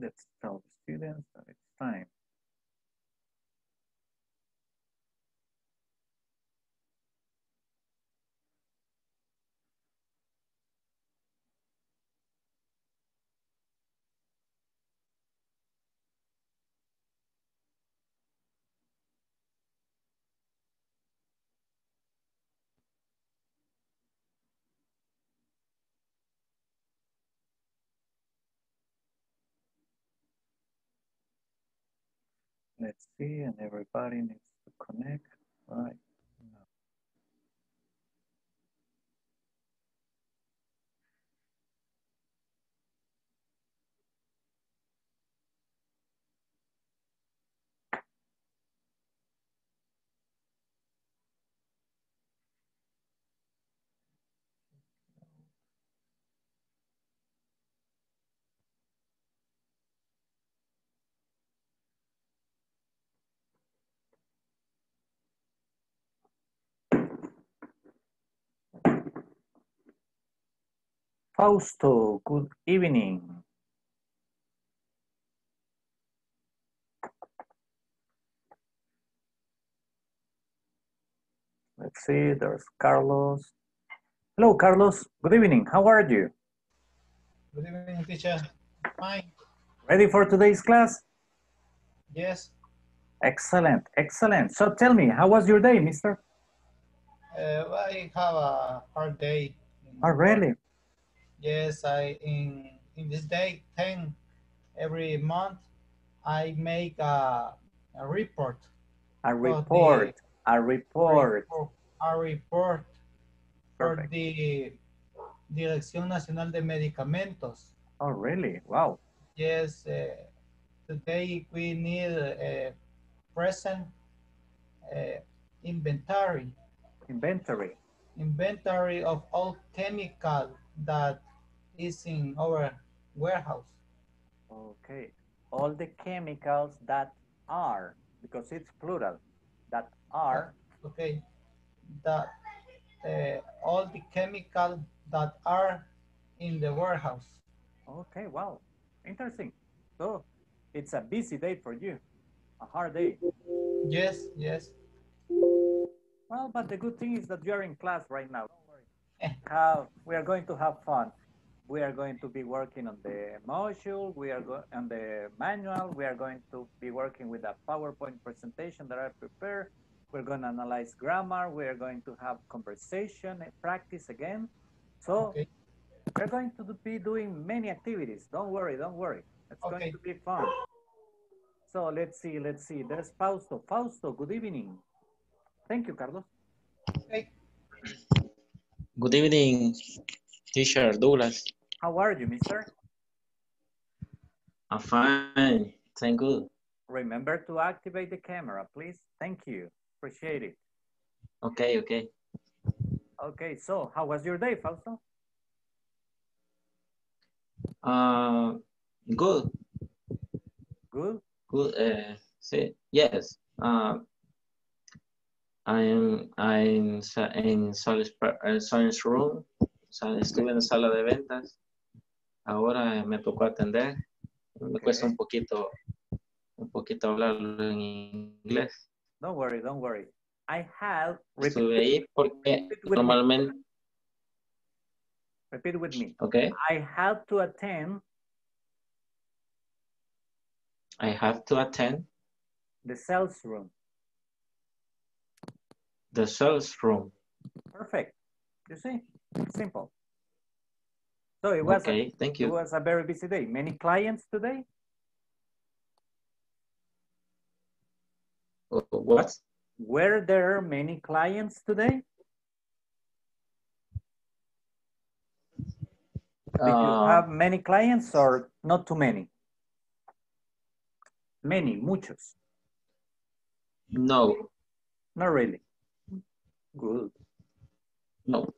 Let's tell the students that it's time. Let's see, and everybody needs to connect right Fausto, good evening. Let's see, there's Carlos. Hello, Carlos. Good evening. How are you? Good evening, teacher. Fine. Ready for today's class? Yes. Excellent, excellent. So tell me, how was your day, mister? Uh, I have a hard day. Oh, really? Yes, I in in this day 10 every month I make a, a report. A for the- report, a report. A report for the Dirección Nacional de Medicamentos. Oh, really? Wow. Yes, uh, today we need a present uh, inventory. Inventory. inventory of all chemical that is in our warehouse. Okay. All the chemicals that are, because it's plural, that are, Okay, that uh, all the chemical that are in the warehouse. okay, wow. Interesting. So it's a busy day for you, a hard day. Yes, yes. Well, but the good thing is that you're in class right now. Don't worry. Have, we are going to have fun. We are going to be working on the module, we are go- on the manual, we are going to be working with a PowerPoint presentation that I prepared. We're going to analyze grammar, we are going to have conversation and practice again. So Okay, we're going to be doing many activities. Don't worry, don't worry. It's going to be fun. So let's see, let's see. There's Fausto. Fausto, good evening. Thank you, Carlos. okay. Good evening, teacher Douglas. How are you, mister? I'm fine. Thank you. Remember to activate the camera, please. Thank you. Appreciate it. Okay, okay. Okay, so how was your day, Fausto? Uh, good, Good. good. Uh, sí, yes. Uh, I'm I'm in uh, Sol's room. Sa- Estuve en la sala de ventas. Ahora me tocó atender. Me cuesta un poquito, un poquito hablarlo en inglés. Don't worry, don't worry. I have, repeat, Estuve ahí porque with me. normalmente, Repeat with me. okay, I had to attend I have to attend the sales room. the sales room. Perfect. You see, simple. So it was, a, Okay, thank it was a very busy day. Many clients today? Uh, What? Were there many clients today? Did you Uh, have many clients or not too many? Many, muchos. No, Not really. Good. no.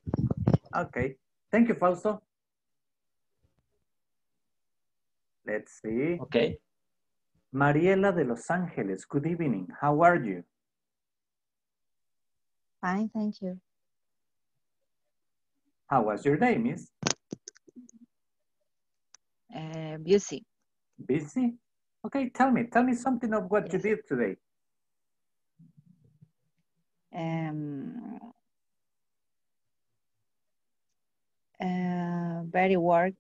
Okay. Thank you, Fausto. Let's see. Okay. Mariela de Los Ángeles, good evening. How are you? Fine, thank you. How was your day, miss? Uh, busy. Busy? Okay, tell me, tell me something of what you did today. Um, uh, very work,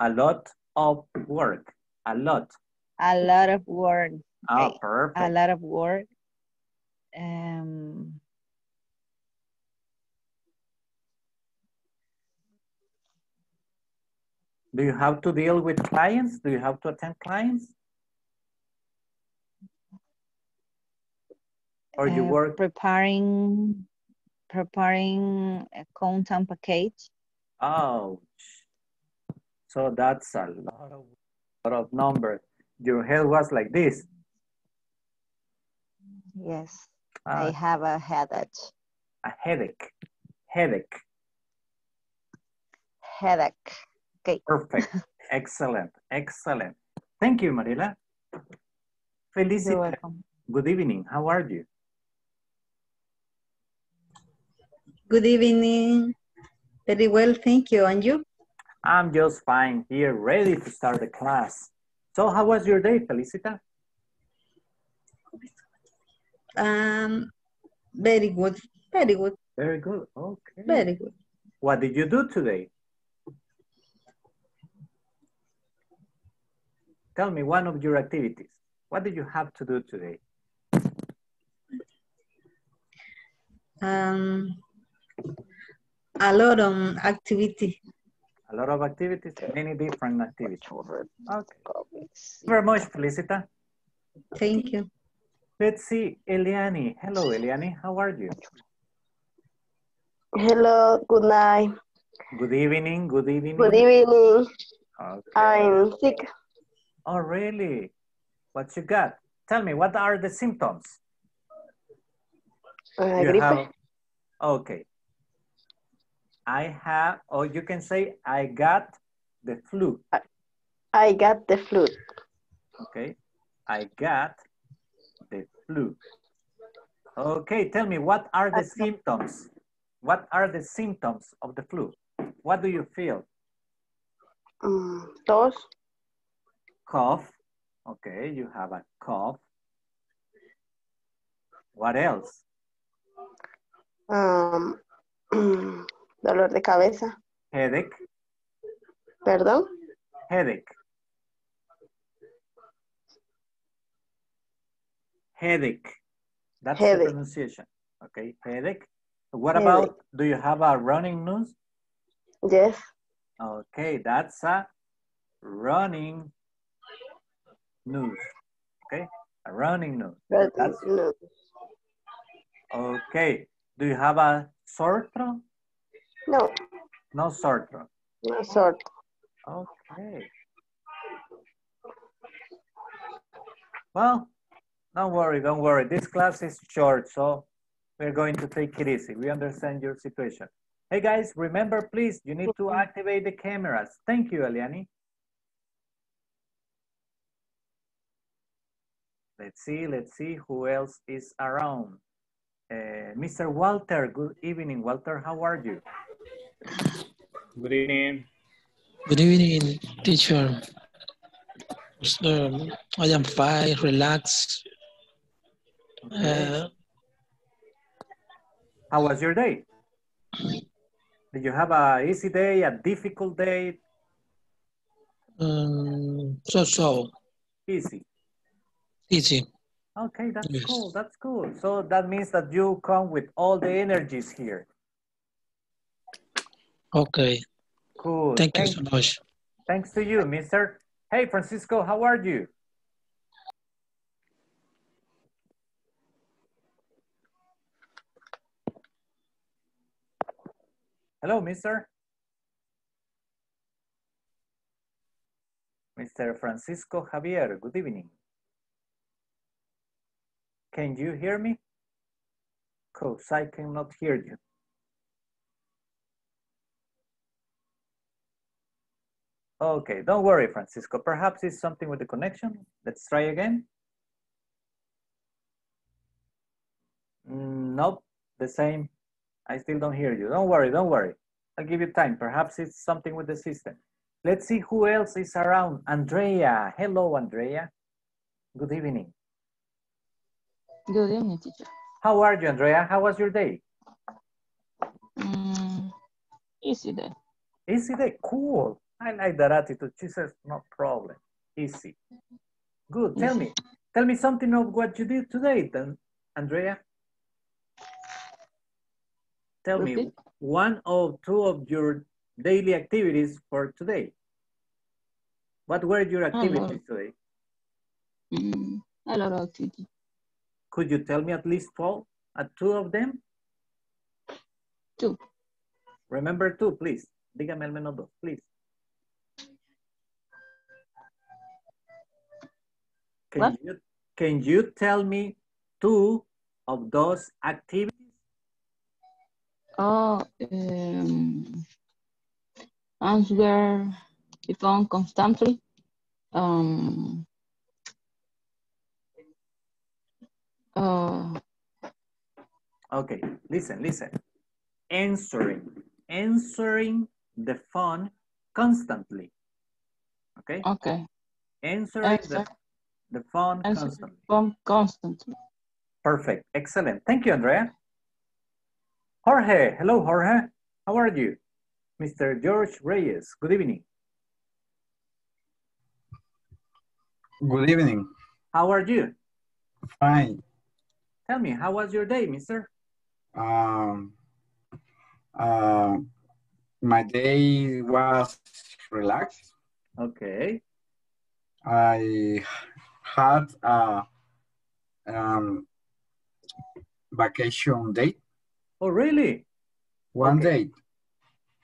A lot of work. A lot. a lot of work, Ah, Okay, perfect. a lot of work. Um, Do you have to deal with clients? Do you have to attend clients? Or you uh, work, preparing, preparing a content package. ouch. So that's a lot of, lot of numbers. Your head was like this. Yes, Ah, I have a headache. a headache. Headache. Headache. Okay. Perfect. excellent. Excellent. Thank you, Marila. You're Felicity. welcome. Good evening. How are you? Good evening. Very well, thank you. And you? I'm just fine here, ready to start the class. So how was your day, Felicita? Um, very good. Very good. Very good. Okay. Very good. What did you do today? Tell me one of your activities. What did you have to do today? Um, a lot of activity. A lot of activities, many different activities. Okay. Copies. Very much, Felicita. Thank you. Let's see, Eliani. Hello, Eliani. How are you? Hello, good night. Good evening. Good evening. Good evening. Okay. I'm sick. Oh, really? What you got? Tell me, what are the symptoms? Uh, You gripe. have- okay. I have, or you can say, I got the flu. I got the flu. Okay. I got the flu. Okay, tell me, what are the symptoms? What are the symptoms of the flu? What do you feel? Mm, tos, Cough. Okay, you have a cough. What else? um, dolor de cabeza. Headache. Perdón. Headache. Headache. That's the pronunciation. Okay, headache. What Headache. about, do you have a running nose? Yes. Okay, that's a running nose. Okay, a running nose. But That's- no. Okay, do you have a sore throat? No, No throat. no sort. Okay. Well, don't worry, don't worry. This class is short, so we're going to take it easy. We understand your situation. Hey guys, remember please, you need to activate the cameras. Thank you, Eliani. Let's see, let's see who else is around. Uh, Mr. Walter, good evening. Walter, how are you? Good evening. Good evening, teacher. Um, I am fine, relaxed. Uh, How was your day? Did you have a easy day, a difficult day? um, so so Easy. easy. Okay, that's Yes. cool. That's cool. So that means that you come with all the energies here. Okay. Cool. Thank you so much. thanks to you, mister. Hey, Francisco, how are you? Hello, mister. Mr. Francisco Javier, good evening. Can you hear me? Because I cannot hear you. Okay, don't worry, Francisco. Perhaps it's something with the connection. Let's try again. Mm, Nope, the same. I still don't hear you. Don't worry, don't worry. I'll give you time. Perhaps it's something with the system. Let's see who else is around. Andrea. Hello, Andrea. Good evening. Good evening, teacher. How are you, Andrea? How was your day? Mm, easy day. Easy day. Cool. I like that attitude. She says, no problem. Easy. Good. Tell me. Tell me something of what you did today, then, Andrea. Tell me one or two of your daily activities for today. What were your activities today? Mm, a lot of activity. Could you tell me at least 12, uh, two of them? Two. Remember two, please. Dígame al menos dos, please. Can What? you can you tell me two of those activities? Oh, um, answer the phone constantly. Um, uh, Okay, listen, listen. Answering, answering the phone constantly. Okay, okay. answering the, Answer, the phone answer the phone constantly. Perfect, excellent. Thank you, Andrea. Jorge, hello, Jorge. How are you? Mr. George Reyes, good evening. Good evening. How are you? Fine. Tell me, how was your day, mister? Um, uh, my day was relaxed. Okay, I had a um, vacation day, oh really? one Okay. day.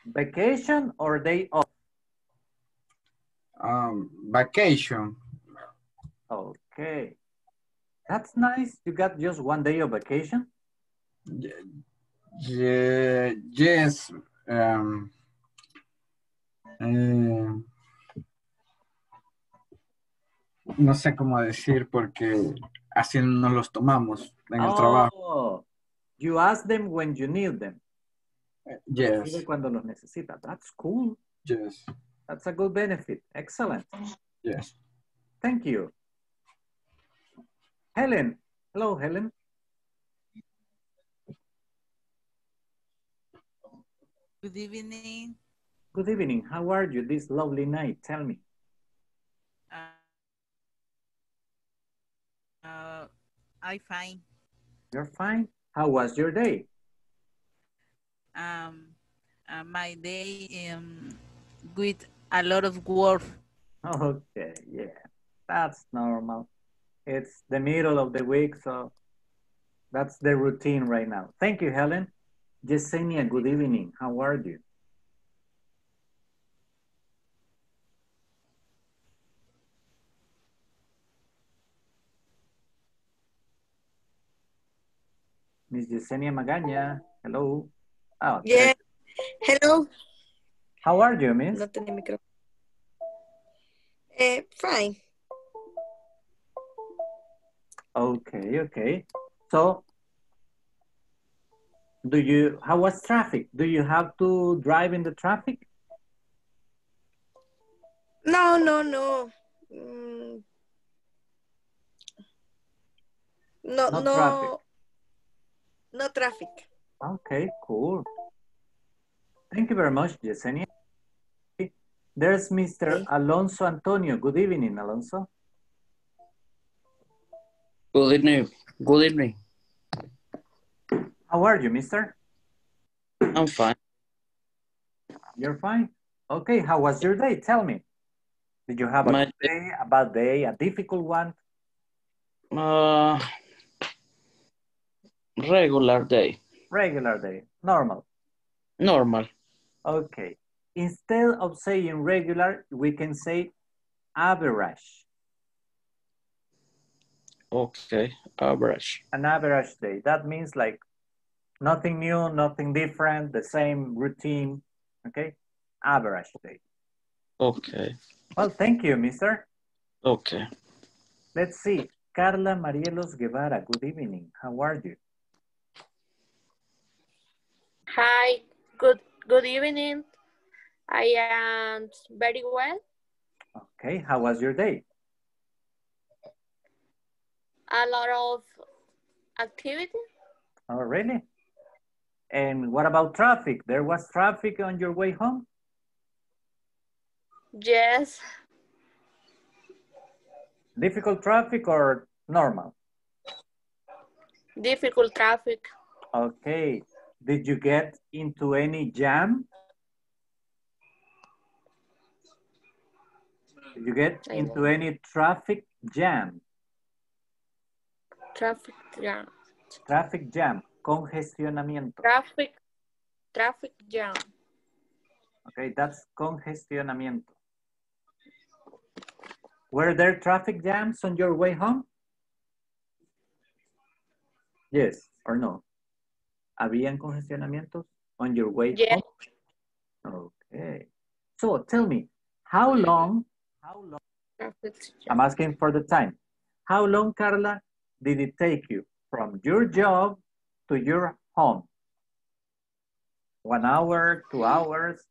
Vacation or day off? Um, vacation. Okay, that's nice. You got just one day of vacation? Ye- ye- yes. Um, eh, no sé cómo decir porque así nos los tomamos en el trabajo. Oh, you ask them when you need them. Yes, Recibe cuando los necesita. That's cool. yes, That's a good benefit. Excellent. yes. Thank you. Helen. Hello, Helen. Good evening. Good evening. How are you this lovely night? Tell me. Uh, I fine. You're fine? How was your day? Um, uh, my day um, with a lot of work. Okay, yeah, that's normal. It's the middle of the week, so that's the routine right now. Thank you, Helen. Yesenia, good evening. How are you? Miss Yesenia Magaña, hello. Oh, Yeah. Hello. How are you, miss? No tenía micrófono. Eh, fine. Okay, okay. So, do you, how was traffic? Do you have to drive in the traffic? No, no, no. Mm. No, No no. traffic. No traffic. Okay, cool. Thank you very much, Yesenia. There's Mr. Alonso Antonio. Good evening, Alonso. Good evening. Good evening. How are you, mister? I'm fine. You're fine? Okay, how was your day? Tell me. Did you have a My good day, a bad day, a difficult one? Uh, regular day. Regular day, normal. Normal. Okay. Instead of saying regular, we can say average. Okay. Average. An average day. That means like nothing new, nothing different, the same routine. Okay. Average day. Okay. Well, thank you, mister. Okay. Let's see. Carla Marielos Guevara, good evening. How are you? Hi, good good evening. I am very well. Okay, how was your day? A lot of activity. Oh, really? And what about traffic? There was traffic on your way home? Yes, Difficult traffic or normal? difficult traffic. Okay. Did you get into any jam? Did you get into any traffic jam? Traffic jam. Traffic jam, congestionamiento. Traffic, traffic jam. Okay, that's congestionamiento. Were there traffic jams on your way home? Yes or no? ¿Habían congestionamientos on your way Yes. home? Okay. So tell me, how long, how long, I'm asking for the time. How long, Carla, did it take you from your job to your home? One hour, two hours?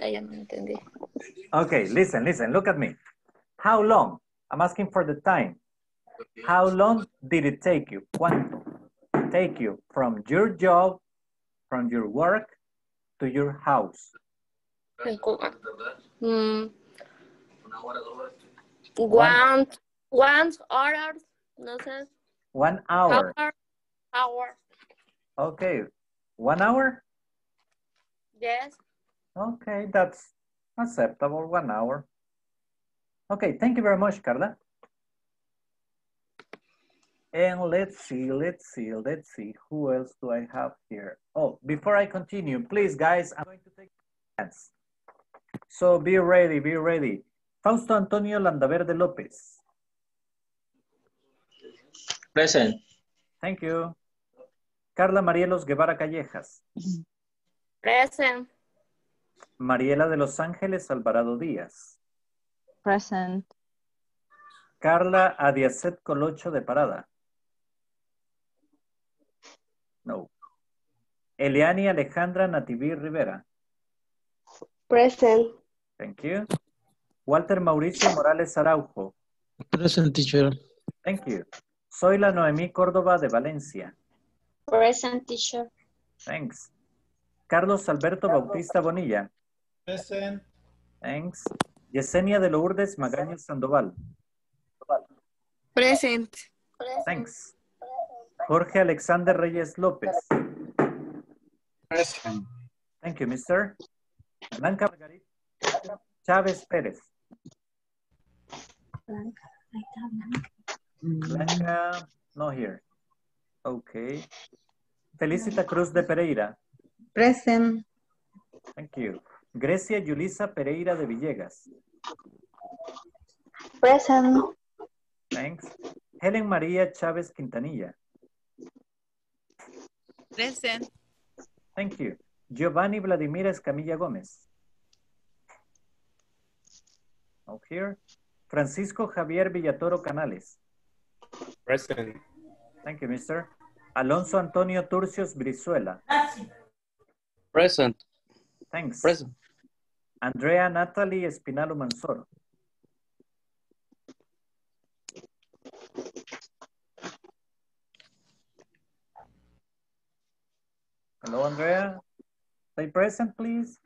Ay, ya no entendí. Okay, listen, listen, look at me. How long? I'm asking for the time. How long did it take you? ¿Cuánto? Take you from your job, from your work to your house. En Mm. One, one hour, no sé. One hour. Hour, hour. Okay, one hour? Yes. Okay, that's acceptable, one hour. Okay, thank you very much, Carla. And let's see, let's see, let's see, who else do I have here? Oh, before I continue, please, guys, I'm going to take chance. So be ready, be ready. Fausto Antonio Landaverde Lopez. Present. Thank you. Carla Marielos Guevara Callejas. Present. Mariela de Los Ángeles Alvarado Díaz. Present. Carla Adiacet Colocho de Parada. No. Eliani Alejandra Nativí Rivera. Present. Thank you. Walter Mauricio Morales Araujo. Present teacher. Thank you. Soy la Noemí Córdoba de Valencia. Present teacher. Thanks. Carlos Alberto Bautista Bonilla. Present. Thanks. Yesenia de Lourdes Magaña Sandoval. Present. Thanks. Jorge Alexander Reyes López. Present. Thank you, mister. Blanca Margarita Chávez Pérez. Blanca, no here. Okay. Felicita Cruz de Pereira. Present. Thank you. Grecia Yulisa Pereira de Villegas. Present. Thanks. Helen María Chávez Quintanilla. Present. Thank you. Giovanni Vladimir Escamilla Gómez. No here. Francisco Javier Villatoro Canales. Present. Thank you, mister. Alonso Antonio Turcios Brizuela. Present. Thanks. Present. Andrea Natalie Espinalo Mansor. Hello, Andrea. Stay present, please.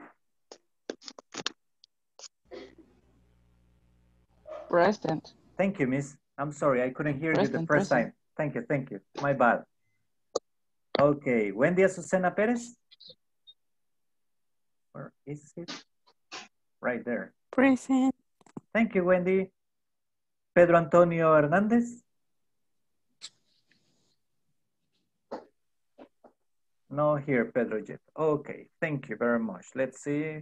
Present. Thank you, miss. I'm sorry, I couldn't hear you the first present. time. Thank you, thank you. My bad. Okay, Wendy Azucena Perez. Where is it? Right there. Present. Thank you, Wendy. Pedro Antonio Hernandez. No here, Pedro yet. Okay, thank you very much. Let's see.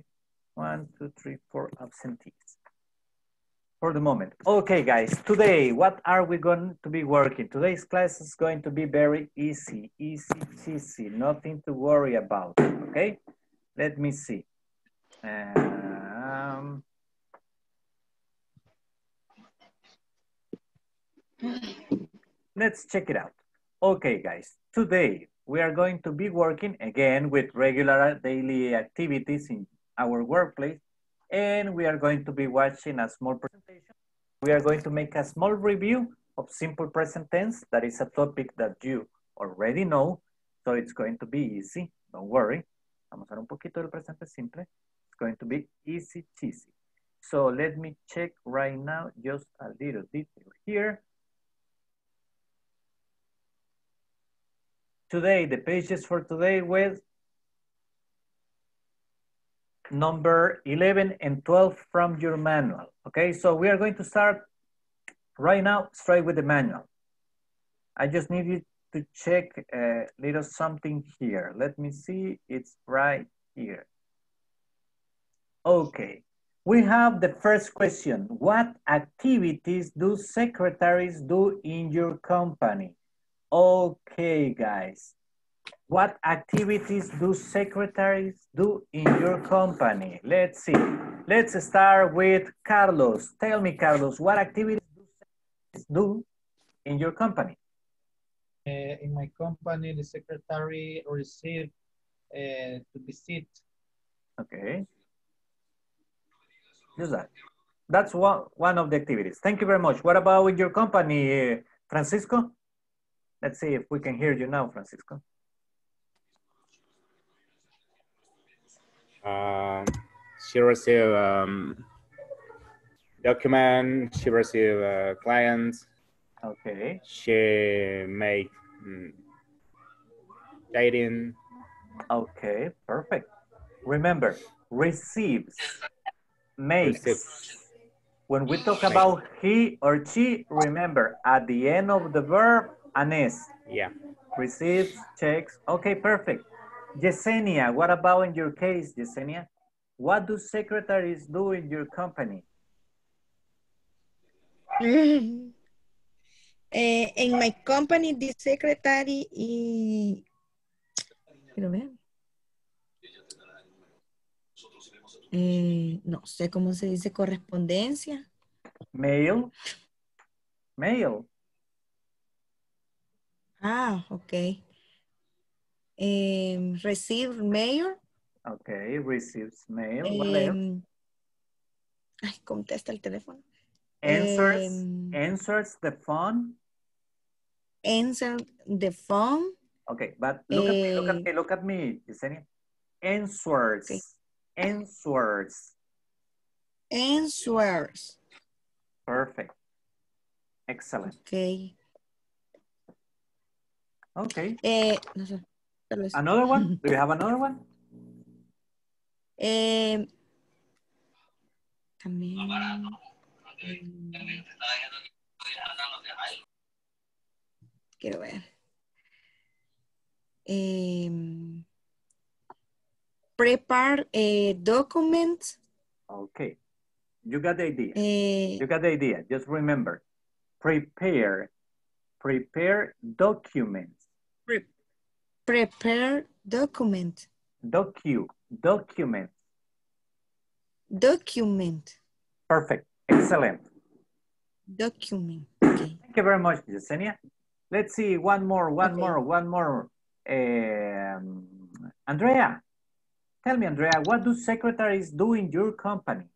One, two, three, four absentees. For the moment. Okay, guys, today, what are we going to be working? Today's class is going to be very easy, easy, easy, nothing to worry about, okay? Let me see. Um, let's check it out. Okay, guys, today we are going to be working again with regular daily activities in our workplace, and we are going to be watching a small presentation. We are going to make a small review of simple present tense. That is a topic that you already know, so it's going to be easy. Don't worry. Vamos a un poquito del presente simple. It's going to be easy cheesy. So let me check right now just a little detail here. Today, the pages for today with number 11 and 12 from your manual. Okay, so we are going to start right now straight with the manual. I just need you to check a little something here. Let me see, it's right here. Okay, we have the first question. What activities do secretaries do in your company? Okay, guys. What activities do secretaries do in your company? Let's see. Let's start with Carlos. Tell me, Carlos, what activities do secretaries do in your company? Uh, in my company, the secretary received uh, to visit. Okay. Just that. That's one, one of the activities. Thank you very much. What about with your company, uh, Francisco? Let's see if we can hear you now, Francisco. Um, she received um, document. She received uh, clients. Okay. She made mm, dating. Okay, perfect. Remember, receives, makes. Receives. When we talk about he or she, remember, at the end of the verb, an S. Yeah. Receives, checks. Okay, perfect. Yesenia, what about in your case, Yesenia? What do secretaries do in your company? Eh, en my company, the secretary y... Quiero ver. Eh, no sé cómo se dice correspondencia. Mail. Mail. Ah, ok. Eh, receive mail. Okay, receives mail. What else? ay, contesta el teléfono. Answers, em, answers the phone. Answer the phone. Okay, but look at me, look at Eh, me, look at me, Yesenia. Answers, answers. Answers. Perfect. Excellent. Ok. Okay. Eh, no sé. Another one? Do you have another one? Eh, también. Quiero ver. Em, prepare a document. Okay. You got the idea. eh, You got the idea. Just remember, prepare, prepare documents. Pre- prepare document. Docu, document. Document. Perfect. Excellent. Document. Thank you very much, Yesenia. Let's see, one more, one Okay. more, one more. Um, Andrea, tell me, Andrea, what do secretaries do in your company?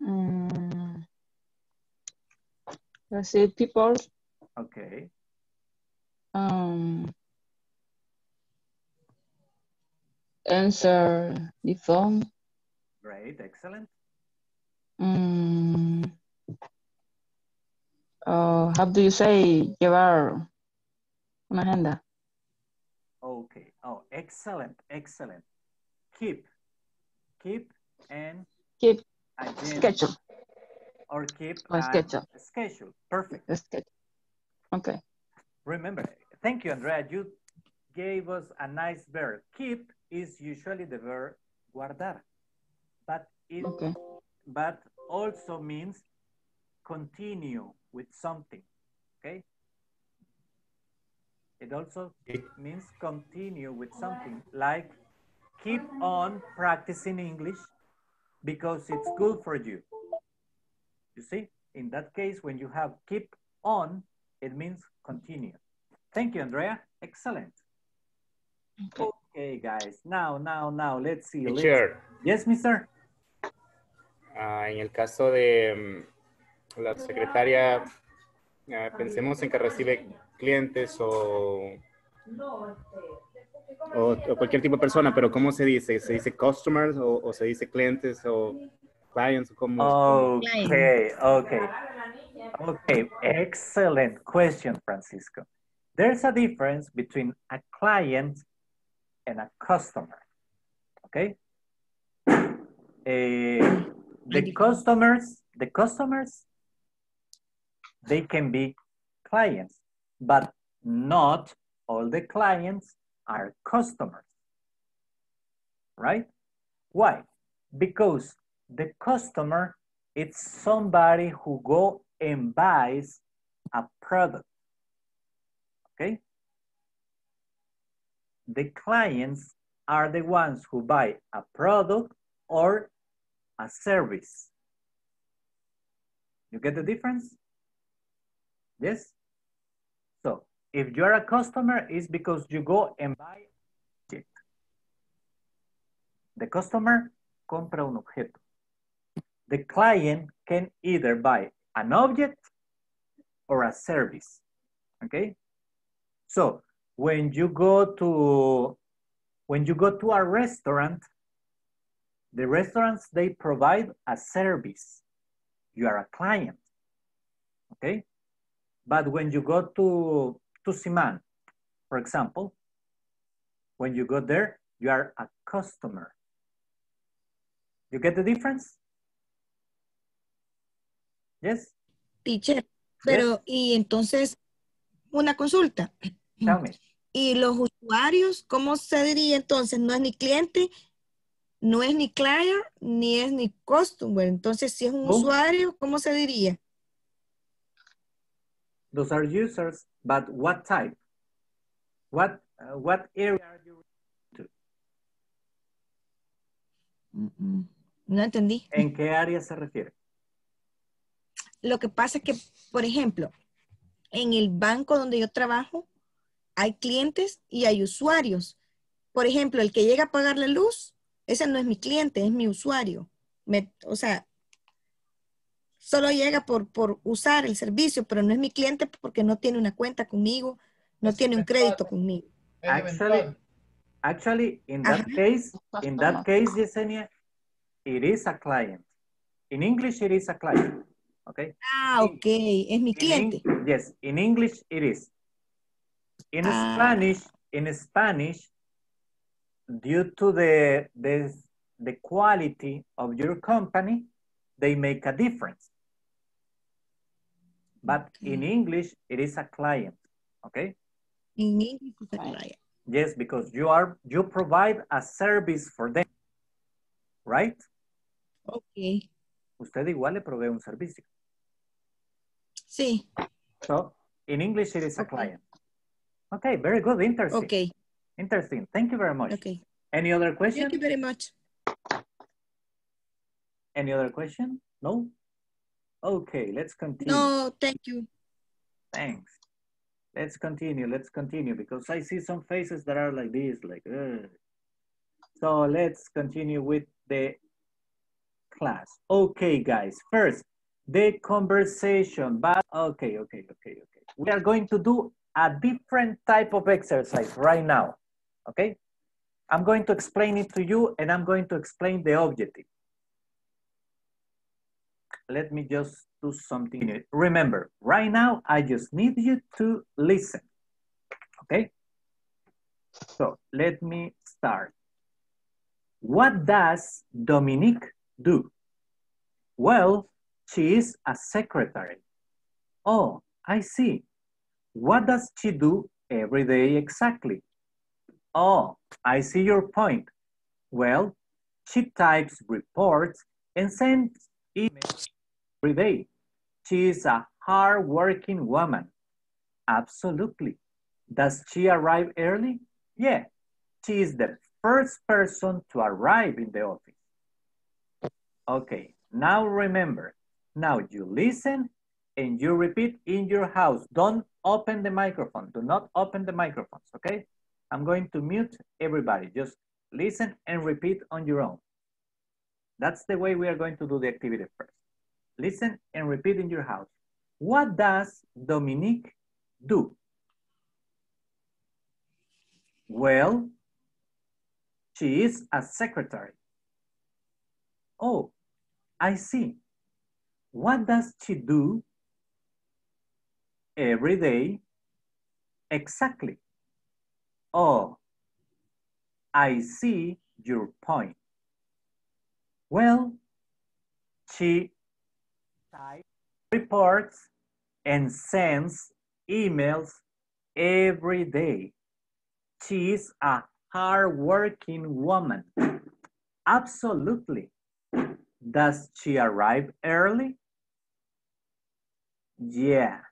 Mm, receive people. Okay. Um, answer the phone. Great, excellent. Mm, oh, how do you say llevar una agenda? Okay. Oh, excellent, excellent. Keep, keep and Keep agenda. schedule. Or keep Or a schedule. schedule. Perfect. Schedule. Okay. Remember, thank you, Andrea. You gave us a nice verb. Keep is usually the verb guardar, but it Okay. but also means continue with something. Okay. It also it, means continue with something like keep on practicing English because it's good for you. You see, in that case, when you have keep on, it means continue. Thank you, Andrea. Excellent. Okay, guys. Now, now, now, let's see. let's- Teacher, Yes, mister. ah, en el caso de mm, la secretaria, ah, pensemos en que recibe clientes o, o, o cualquier tipo de persona, pero ¿cómo se dice? ¿Se dice customers o, o se dice clientes o clients? ¿Cómo? Okay, okay. Okay, excellent question, Francisco. There's a difference between a client and a customer. Okay? Eh, the customers, the customers, they can be clients, but not all the clients are customers. Right? Why? Because the customer it's somebody who go and buys a product. Okay? The clients are the ones who buy a product or a service. You get the difference? Yes? So, if you're a customer, it's because you go and buy it. The customer compra un objeto. The client can either buy an object or a service. Okay? So when you go to when you go to a restaurant, the restaurants they provide a service. You are a client. Okay? But when you go to to Siman, for example, when you go there, you are a customer. You get the difference? Yes? Teacher, pero y entonces una consulta. Me. Y los usuarios, ¿cómo se diría entonces? No es ni cliente, no es ni client, ni es ni customer. Entonces, si es un ¿Cómo? usuario, ¿cómo se diría? Those are users, but what type? What uh, what area are you No entendí. ¿En qué área se refiere? Lo que pasa es que, por ejemplo, en el banco donde yo trabajo, hay clientes y hay usuarios. Por ejemplo, el que llega a pagar la luz, ese no es mi cliente, es mi usuario. Me- o sea, solo llega por, por usar el servicio, pero no es mi cliente porque no tiene una cuenta conmigo, no tiene un crédito conmigo. Actually, actually, in that case, in that case, Yesenia, it is a client. In English, it is a client. Okay. Ah, ok, es mi cliente. Yes, in English, it is. In Ah. Spanish, in Spanish, due to the, the the quality of your company, they make a difference. But in English, it is a client. Okay. In English, es a client. Yes, because you are you provide a service for them, right? Ok, Usted igual le provee un servicio. sí, So in English, it is a client. Okay, very good, interesting. ok, Interesting. Thank you very much. ok. Any other question? Thank you very much. Any other question? No? Okay, let's continue. No, thank you. Thanks. Let's continue. Let's continue because I see some faces that are like this, like, "Ugh." So let's continue with the class. Okay, guys. First, the conversation. But okay, okay, okay, okay. We are going to do a different type of exercise right now. Okay? I'm going to explain it to you and I'm going to explain the objective. Let me just do something. Remember, right now, I just need you to listen. Okay? So let me start. What does Dominique do? Well, she is a secretary. Oh, I see. What does she do every day exactly? Oh, I see your point. Well, she types reports and sends emails every day. She is a hard-working woman. Absolutely. Does she arrive early? Yeah, she is the first person to arrive in the office. Okay, now remember, now you listen and you repeat in your house. Don't open the microphone. Do not open the microphones, okay? I'm going to mute everybody. Just listen and repeat on your own. That's the way we are going to do the activity first. Listen and repeat in your house. What does Dominique do? Well, she is a secretary. Oh, I see. What does she do every day? Exactly. Oh, I see your point. Well, she types reports and sends emails every day. She is a hardworking woman. Absolutely. Does she arrive early? Yeah.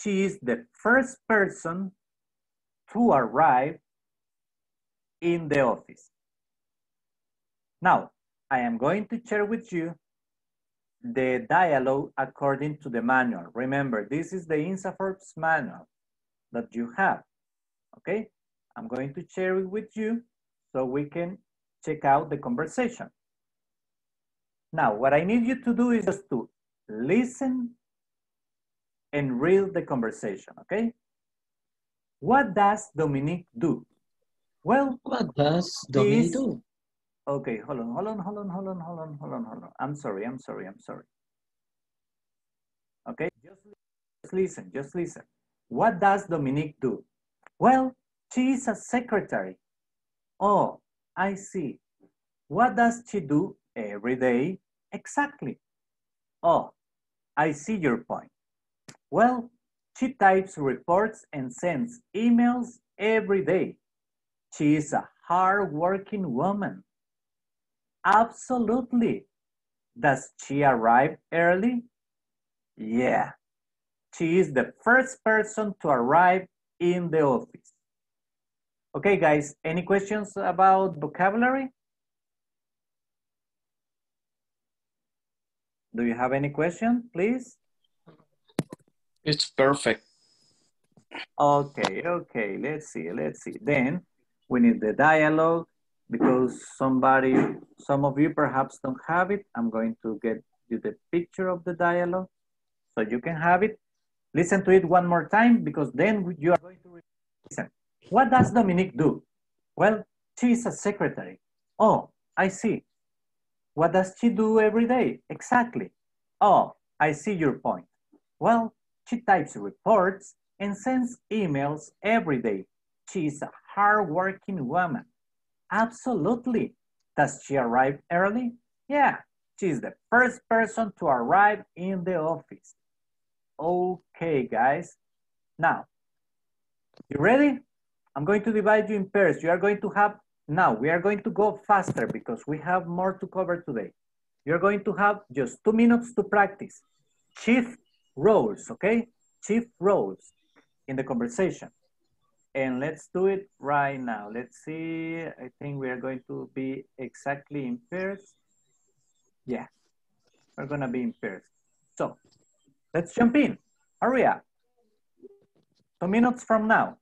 She is the first person to arrive in the office. Now, I am going to share with you the dialogue according to the manual. Remember, this is the INSAFORP's manual that you have, okay? I'm going to share it with you so we can check out the conversation. Now, what I need you to do is just to listen and read the conversation, okay? What does Dominique do? Well, What does Dominique do? Okay, hold on, hold on, hold on, hold on, hold on, hold on, hold on. I'm sorry, I'm sorry, I'm sorry. Okay, just, just listen, just listen. What does Dominique do? Well, she is a secretary. Oh, I see. What does she do every day? Exactly. Oh, I see your point. Well, she types reports and sends emails every day. She is a hardworking woman. Absolutely. Does she arrive early? Yeah. She is the first person to arrive in the office. Okay, guys, any questions about vocabulary? Do you have any question, please? It's perfect. Okay, okay, let's see, let's see. Then we need the dialogue because somebody, some of you perhaps don't have it. I'm going to get you the picture of the dialogue so you can have it. Listen to it one more time because then you are going to listen. What does Dominique do? Well, she is a secretary. Oh, I see. What does she do every day? Exactly. Oh, I see your point. Well, she types reports and sends emails every day. She is a hardworking woman. Absolutely. Does she arrive early? Yeah, she is the first person to arrive in the office. Okay, guys. Now, you ready? I'm going to divide you in pairs. You are going to have, now we are going to go faster because we have more to cover today. You're going to have just two minutes to practice. Chief roles, okay? Chief roles in the conversation. And let's do it right now. Let's see. I think we are going to be exactly in pairs. Yeah, we're gonna be in pairs. So let's jump in. Hurry up. Two minutes from now.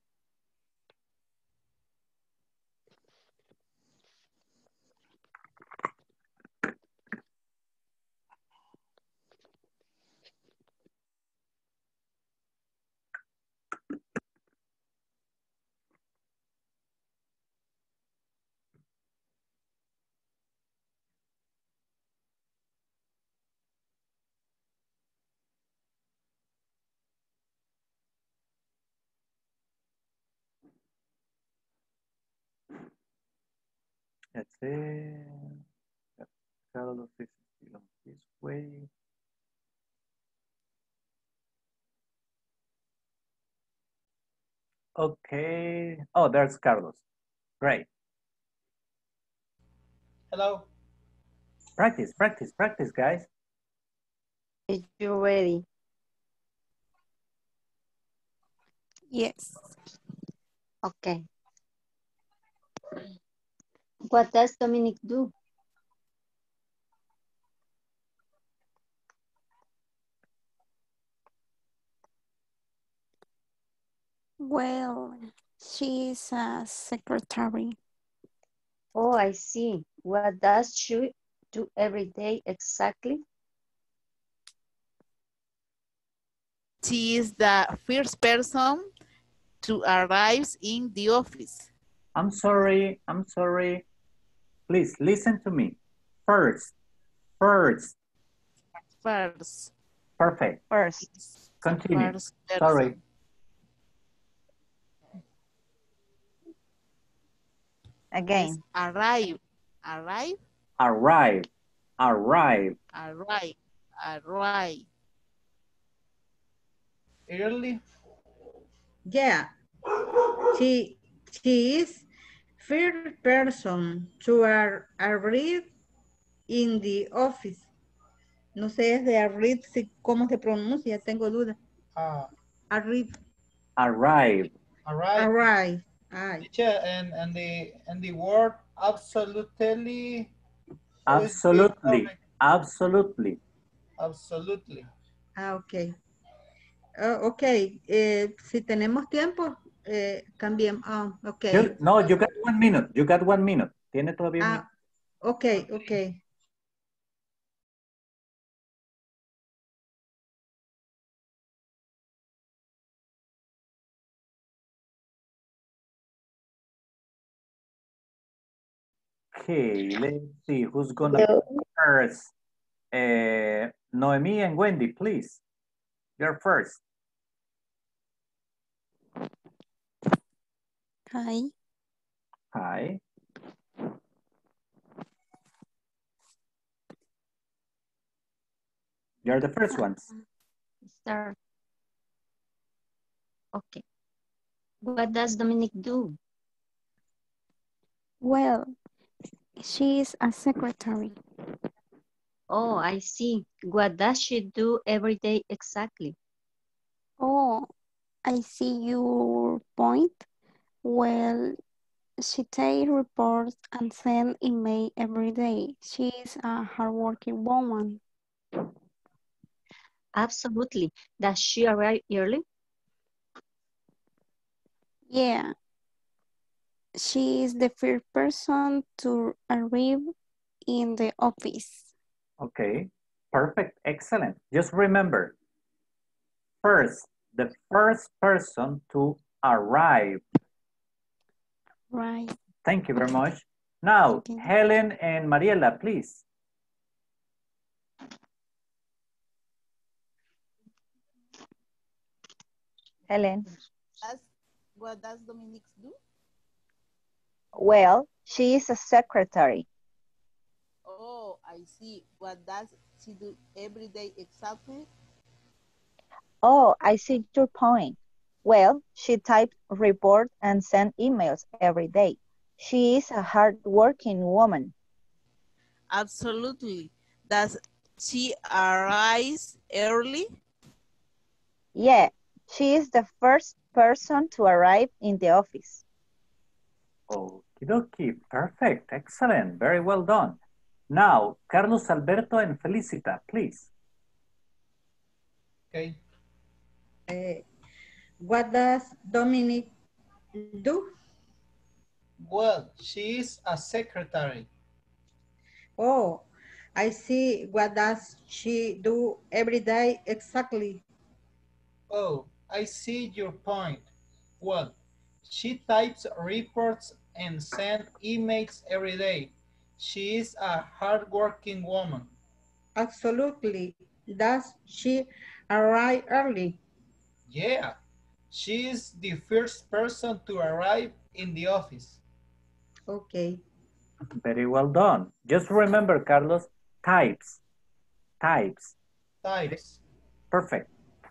Let's see. Carlos is still on his way. Okay. Oh, there's Carlos. Great. Hello. Practice, practice, practice, guys. Are you ready? Yes. Okay. What does Dominic do? Well, she is a secretary. Oh, I see. What does she do every day exactly? She is the first person to arrive in the office. I'm sorry, I'm sorry. Please listen to me. First, first, First. perfect. First. Continue. First Sorry. Again. Arrive. Arrive. Arrive, arrive, Arrive. Arrive. Early. Yeah. She, she is first person to ar- arrive in the office. No sé es de arrive, si, cómo se pronuncia, tengo duda. Uh, Arrive, arrive. all right. arrive. Ay, Teacher, and, and the and the word absolutely. Absolutely, absolutely. Absolutely. ah, ok. Ah, ok, eh, si tenemos tiempo, eh, cambiemos. Ah, ok. You- no, you got one minute. You got one minute. Tiene todavía un Ah, ok, ok. Okay, let's see who's gonna Hello. go first. Uh, Noemi and Wendy, please. You're first. Hi. Hi. You're the first uh, ones. Start. Okay. What does Dominic do? Well, she is a secretary. Oh, I see. What does she do every day exactly? Oh, I see your point. Well, she takes reports and send email every day. She is a hardworking woman. Absolutely. Does she arrive early? Yeah. She is the first person to arrive in the office. Okay, perfect, excellent. Just remember, first, the first person to arrive. Right. Thank you very much. Now, Helen and Mariela, please. Helen. That's, what does Dominique do? Well, she is a secretary. Oh, I see. What does she do every day exactly? Oh, I see your point. Well, she types reports and sends emails every day. She is a hardworking woman. Absolutely. Does she arrive early? Yeah, she is the first person to arrive in the office. Okie dokie, perfect, excellent, very well done. Now, Carlos Alberto and Felicita, please. Okay. Eh, what does Dominic do? Well, she is a secretary. Oh, I see. What does she do every day exactly? Oh, I see your point. Well, she types reports and sends emails every day. She is a hardworking woman. Absolutely. Does she arrive early? Yeah, she is the first person to arrive in the office. Okay. Very well done. Just remember, Carlos, types, types. Types. Perfect.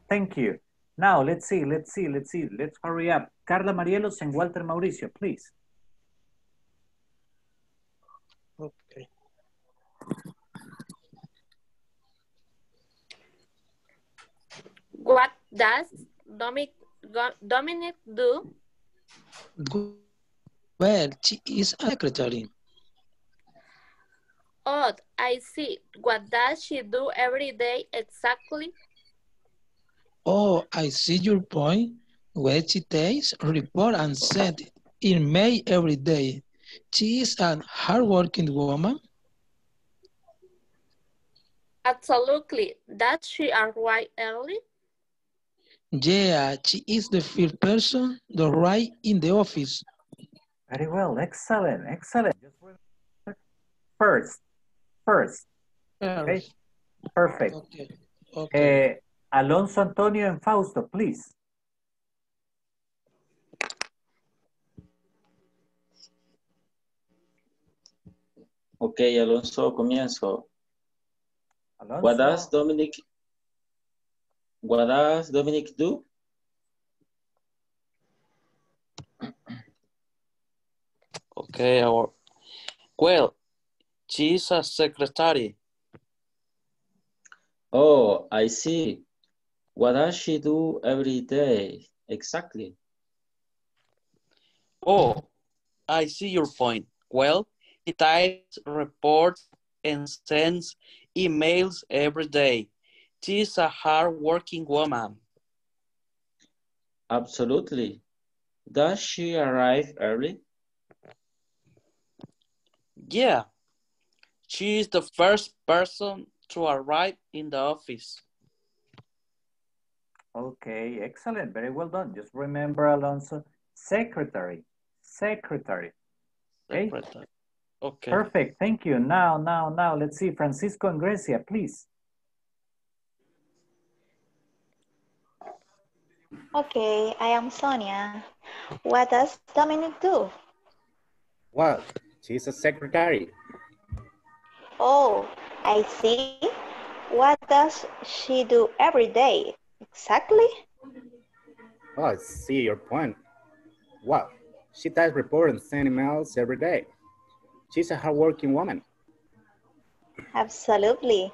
Thank you. Now, let's see, let's see, let's see. Let's hurry up. Carla Marielos and Walter Mauricio, please. Okay. What does Dominic, Dominic do? Well, she is a secretary. Oh, I see. What does she do every day exactly? Oh, I see your point. Well, she takes, report, and send May every day. She is a hardworking woman. Absolutely. Does she arrive early? Yeah, she is the first person to arrive in the office. Very well. Excellent. Excellent. First. First. Okay. Perfect. Okay. Eh, Alonso Antonio and Fausto, please. Ok, Alonso, comienzo. Alonso. What does Dominic, what does Dominic do? Okay, our, well, she's a secretary. Oh, I see. What does she do every day? Exactly. Oh, I see your point. Well, she types reports and sends emails every day. She's a hardworking woman. Absolutely. Does she arrive early? Yeah, she is the first person to arrive in the office. Okay, excellent. Very well done. Just remember, Alonso, secretary. Secretary. Okay. Secretary. Okay. Perfect. Thank you. Now, now, now, let's see. Francisco and Grecia, please. Okay, I am Sonia. What does Dominic do? Well, she's a secretary. Oh, I see. What does she do every day? Exactly? Oh, I see your point. Well, she types reports and sends emails every day. She's a hardworking woman. Absolutely.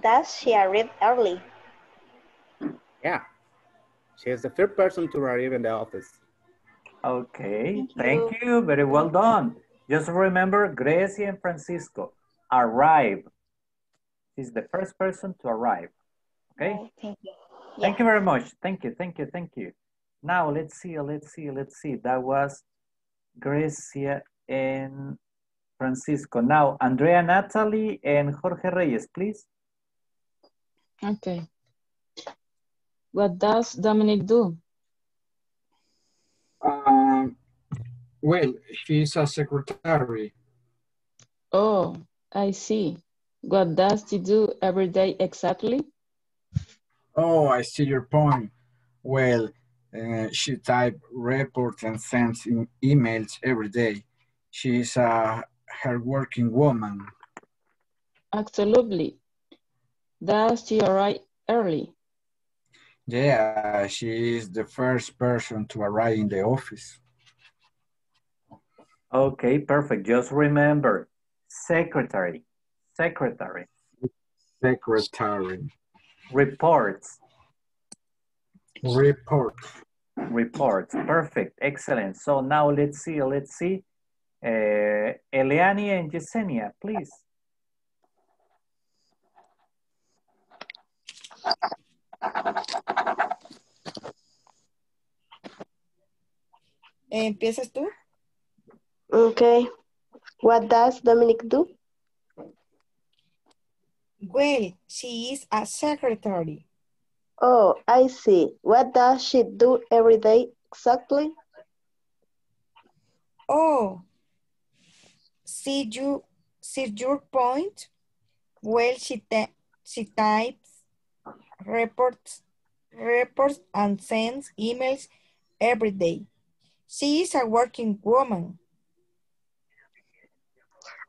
Does she arrive early? Yeah. She is the first person to arrive in the office. Okay, thank you. Very well done. Just remember, Grecia and Francisco, arrive. She's the first person to arrive. Okay? Oh, thank you. Thank you very much. Thank you, thank you, thank you. Now, let's see, let's see, let's see. That was Grecia and Francisco. Now, Andrea Natalie and Jorge Reyes, please. Okay. What does Dominic do? Um, well, she's a secretary. Oh, I see. What does she do every day exactly? Oh, I see your point. Well, uh, she types reports and sends in emails every day. She's a hardworking woman. Absolutely. Does she arrive early? Yeah, she is the first person to arrive in the office. Okay, perfect. Just remember, secretary, secretary, Secretary. reports, Report. reports. Perfect, excellent. So now let's see, let's see. Uh, Eliani and Yesenia, please. Eh, ¿Empiezas tú? Okay. What does Dominic do? Well, she is a secretary. Oh, I see. What does she do every day exactly? Oh, see you, see your point? Well, she, she types reports, reports and sends emails every day. She is a working woman.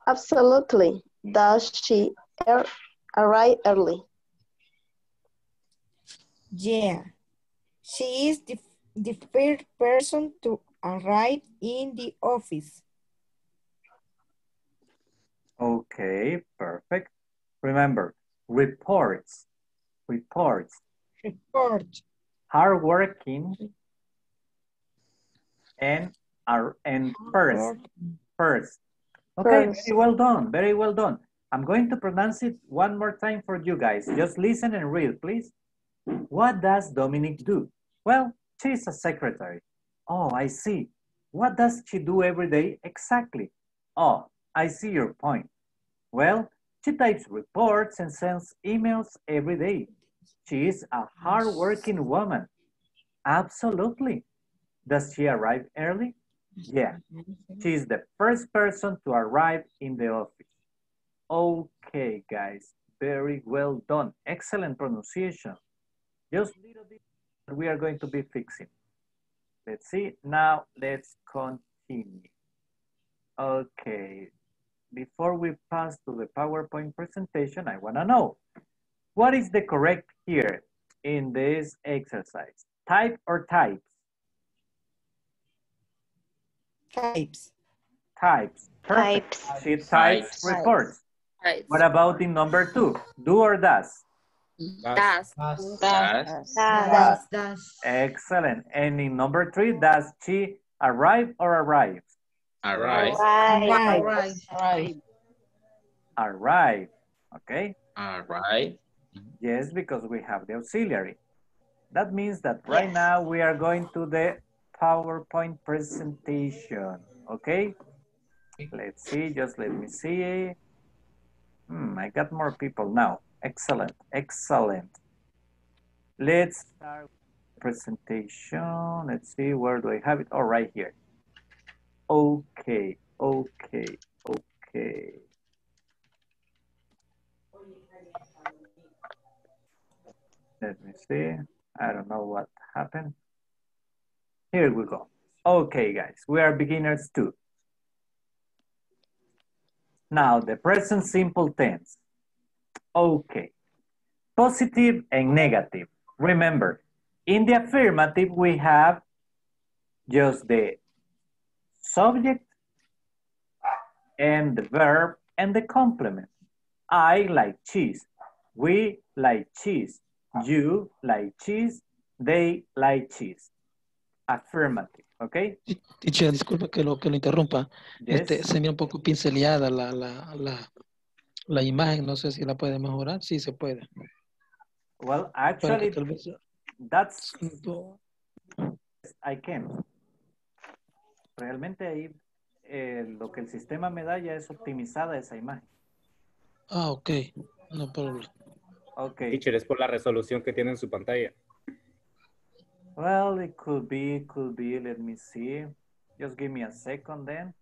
Absolutely. Does she er- arrive early? Yeah. She is the, the first person to arrive in the office. Okay, perfect. Remember, reports, reports, Report. hardworking, and are and first, first. Okay, First. very well done, very well done. I'm going to pronounce it one more time for you guys. Just listen and read, please. What does Dominic do? Well, She's a secretary. Oh, I see. What does she do every day exactly? Oh, I see your point. Well, she types reports and sends emails every day. She is a hardworking woman. Absolutely. Does she arrive early? Yeah. She is the first person to arrive in the office. Okay, guys. Very well done. Excellent pronunciation. Just a little bit we are going to be fixing. Let's see. Now let's continue. Okay. Before we pass to the PowerPoint presentation, I want to know what is the correct here in this exercise? Type or types? Types. Types. Perfect. Types. She types Types. reports. Types. What about in number two? Do or does? Does. Does. Does. Does. Excellent. And in number three, does she arrive or arrive? Arrive. Right. Right. Right. Arrive. Okay. Arrive. Yes, because we have the auxiliary. That means that right now we are going to the PowerPoint presentation. Okay. Let's see. Just let me see. Hmm, I got more people now. Excellent. Excellent. Let's start presentation. Let's see. Where do I have it? Oh, right here. Okay. Okay. Okay. Let me see. I don't know what happened. Here we go. Okay, guys, we are beginners too. Now, the present simple tense. Okay. Positive and negative. Remember, in the affirmative, we have just the subject and the verb and the complement. I like cheese. We like cheese. You like cheese. They like cheese. Affirmative, okay? Teacher, disculpa que lo, que lo interrumpa. Yes. Este, se mira un poco pinceleada la, la, la, la imagen. No sé si la puede mejorar. Sí, se puede. Well, actually, vez- that's I can. Realmente ahí eh, lo que el sistema me da ya es optimizada esa imagen. Ah, ok. No problema. Okay. Teacher, es por la resolución que tiene en su pantalla. Well, it could be, could be. Let me see. Just give me a second then.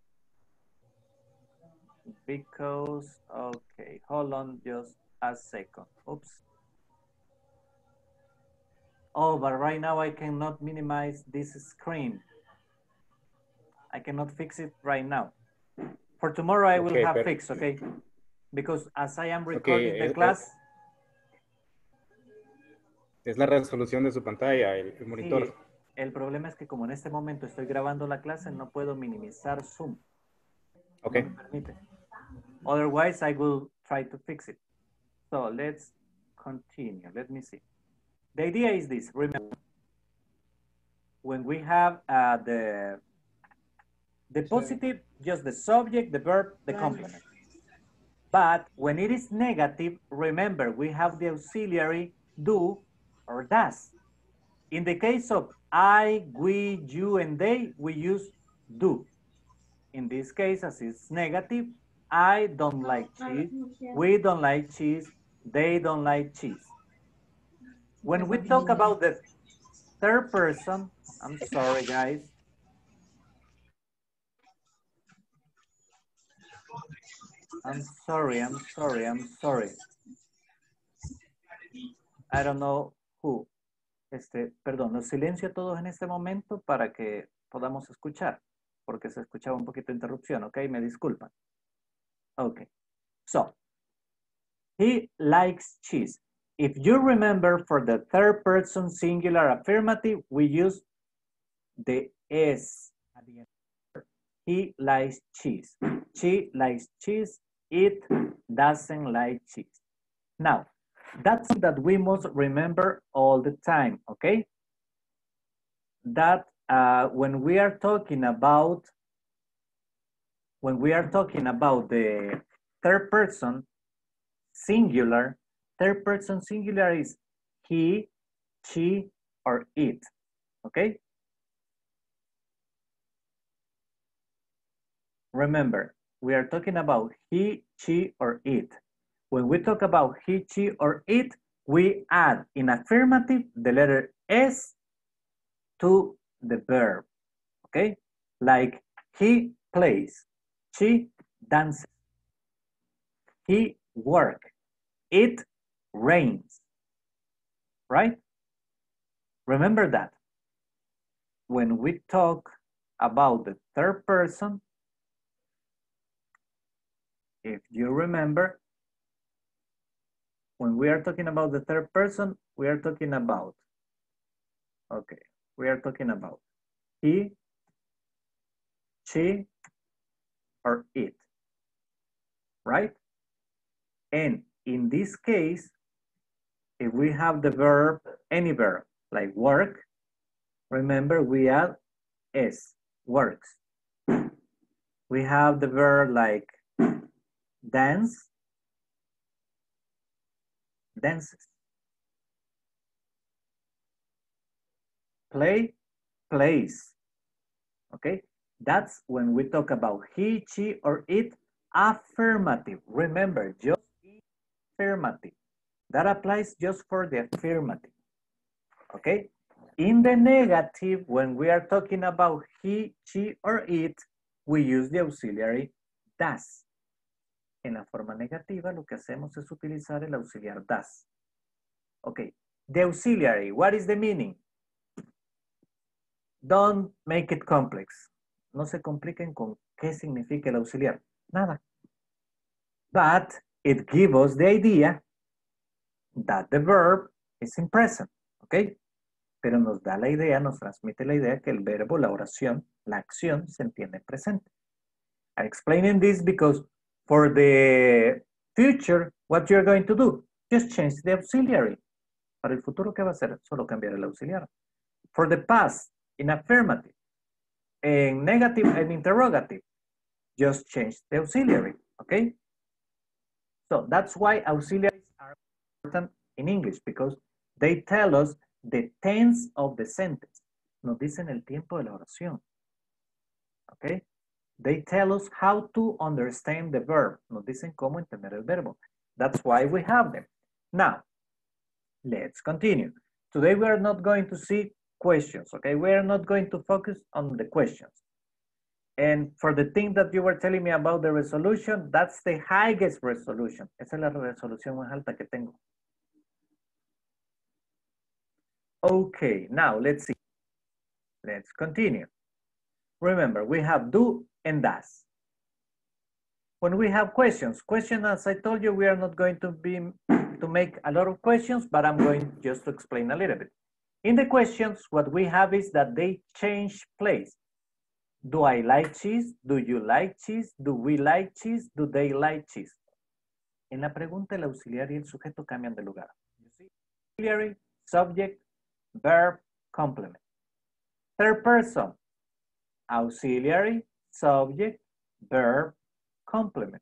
Because, okay, hold on just a second. Oops. Oh, but right now I cannot minimize this screen. I cannot fix it right now. For tomorrow I will Okay, have fixed, okay? Because as I am recording Okay, the eh, class, Es la resolución de su pantalla, el, el monitor. Sí, el problema es que como en este momento estoy grabando la clase, no puedo minimizar Zoom. Ok. No me permite. Otherwise, I will try to fix it. So let's continue. Let me see. The idea is this. Remember, when we have uh, the the positive, just the subject, the verb, the complement. But when it is negative, remember we have the auxiliary do or does. In the case of I, we, you, and they, we use do. In this case, as it's negative, I don't like cheese, we don't like cheese, they don't like cheese. When we talk about the third person, I'm sorry, guys. I'm sorry, I'm sorry, I'm sorry. I don't know Este, perdón, los silencio a todos en este momento para que podamos escuchar, porque se escuchaba un poquito interrupción, ¿ok? Me disculpan. Ok. So, he likes cheese. If you remember for the third person singular affirmative, we use the S. He likes cheese. She likes cheese. It doesn't like cheese. Now, that's that we must remember all the time, okay? That uh, when we are talking about when we are talking about the third person singular, third person singular is he, she, or it. Okay? Remember, we are talking about he, she, or it. When we talk about he, she, or it, we add in affirmative the letter S to the verb. Okay? Like he plays, she dances, he work, it rains. Right? Remember that. When we talk about the third person, if you remember, when we are talking about the third person, we are talking about, okay, we are talking about he, she, or it, right? And in this case, if we have the verb, any verb, like work, remember we add s, works. We have the verb like dance, dances. Play, plays. Okay, that's when we talk about he, she, or it, affirmative. Remember, just affirmative. That applies just for the affirmative. Okay, in the negative, when we are talking about he, she, or it, we use the auxiliary does. En la forma negativa, lo que hacemos es utilizar el auxiliar does. Okay, the auxiliary, what is the meaning? Don't make it complex. No se compliquen con qué significa el auxiliar. Nada. But it gives us the idea that the verb is in present. Okay? Pero nos da la idea, nos transmite la idea que el verbo, la oración, la acción se entiende presente. I'm explaining this because for the future, what you're going to do, just change the auxiliary. Para el futuro, ¿qué va a hacer? Solo cambiar el auxiliar. For the past, in affirmative. in negative and interrogative, just change the auxiliary, okay? So that's why auxiliaries are important in English because they tell us the tense of the sentence. Nos dicen el tiempo de la oración. Okay? They tell us how to understand the verb. Nos dicen cómo entender el verbo. That's why we have them. Now, let's continue. Today we are not going to see questions, okay? We are not going to focus on the questions. And for the thing that you were telling me about the resolution, that's the highest resolution. Esa es la resolución más alta que tengo. Okay, now let's see. Let's continue. Remember, we have do and does. When we have questions, question as I told you, we are not going to be to make a lot of questions, but I'm going just to explain a little bit. In the questions, what we have is that they change place. Do I like cheese? Do you like cheese? Do we like cheese? Do they like cheese? En la pregunta, el auxiliar y el sujeto cambian de lugar. Auxiliary, subject, verb, complement. Third person, auxiliary, subject, verb, complement.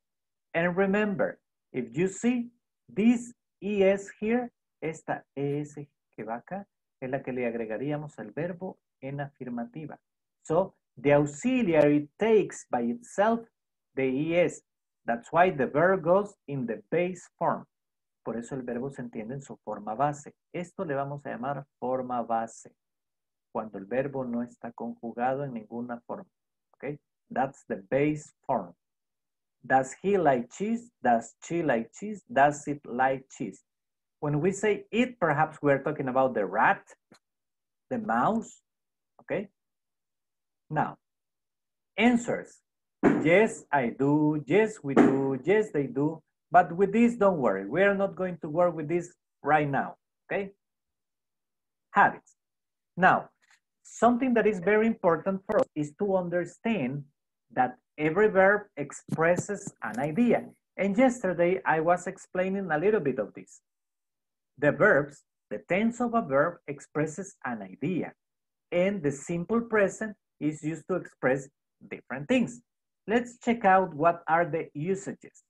And remember, if you see this es here, esta es que va acá, es la que le agregaríamos al verbo en afirmativa. So, the auxiliary takes by itself the es. That's why the verb goes in the base form. Por eso el verbo se entiende en su forma base. Esto le vamos a llamar forma base. Cuando el verbo no está conjugado en ninguna forma. Okay? That's the base form. Does he like cheese? Does she like cheese? Does it like cheese? When we say it, perhaps we're talking about the rat, the mouse, okay? Now, answers. Yes, I do. Yes, we do. Yes, they do. But with this, don't worry. We are not going to work with this right now, okay? Habits. Now, something that is very important for us is to understand that every verb expresses an idea. And yesterday, I was explaining a little bit of this. The verbs, the tense of a verb expresses an idea. And the simple present is used to express different things. Let's check out what are the usages.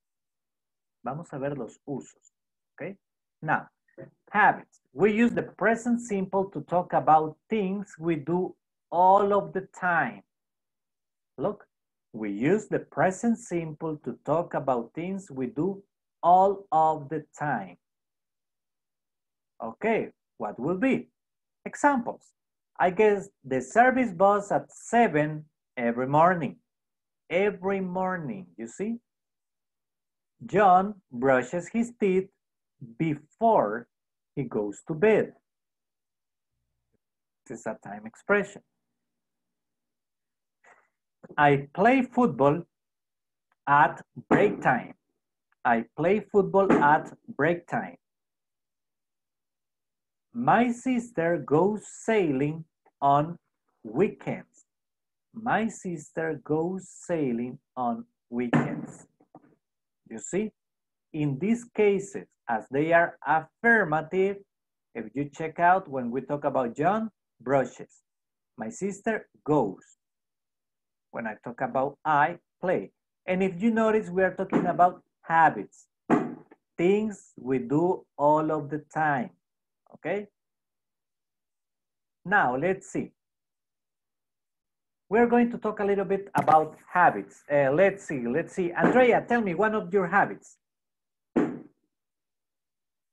Vamos a ver los usos, okay? Now, habits. we use the present simple to talk about things we do all of the time. Look, we use the present simple to talk about things we do all of the time. Okay, what will be? Examples. I guess the service bus at 7 every morning. Every morning, you see? John brushes his teeth before he goes to bed. This is a time expression. I play football at break time. I play football at break time. My sister goes sailing on weekends. My sister goes sailing on weekends. You see, in these cases, as they are affirmative, if you check out when we talk about John, brushes. My sister goes. When I talk about I, play. And if you notice, we are talking about habits, things we do all of the time, okay? Now, let's see. We're going to talk a little bit about habits. Uh, let's see, let's see. Andrea, tell me one of your habits.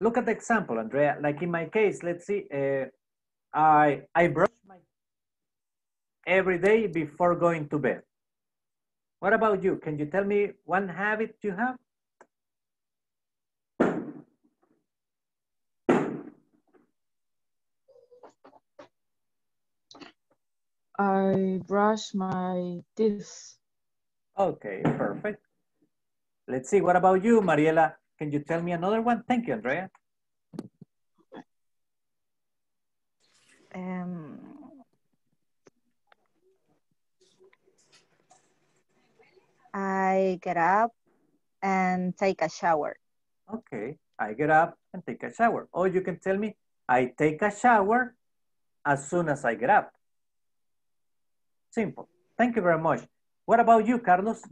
Look at the example, Andrea. Like in my case, let's see. Uh, I, I brush my every day before going to bed. What about you? Can you tell me one habit you have? I brush my teeth. Okay, perfect. Let's see. What about you, Mariela? Can you tell me another one? Thank you, Andrea. Um, I get up and take a shower. Okay, I get up and take a shower. Or you can tell me, I take a shower as soon as I get up. Simple. Thank you very much. What about you, Carlos?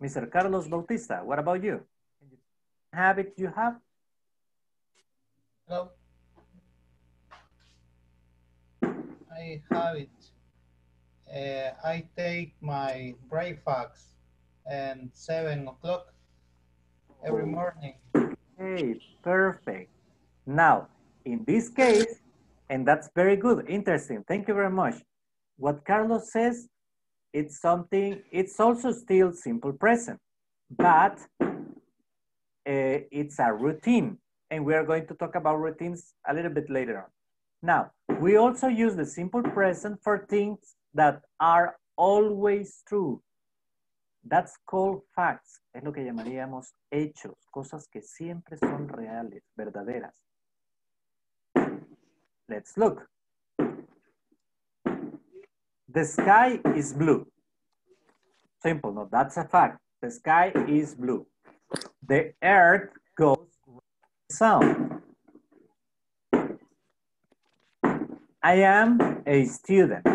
Mr. Carlos Bautista, what about you? Habit you have? Hello. I have it. Uh, I take my breakfast at 7 o'clock every morning. Okay, perfect. Now, in this case, and that's very good, interesting. Thank you very much. What Carlos says, it's something, it's also still simple present, but uh, it's a routine. And we are going to talk about routines a little bit later on. Now, we also use the simple present for things that are always true. That's called facts. Es lo que llamaríamos hechos, cosas que siempre son reales, verdaderas. Let's look. The sky is blue. Simple, no, that's a fact. The sky is blue. The earth goes sound. I am a student.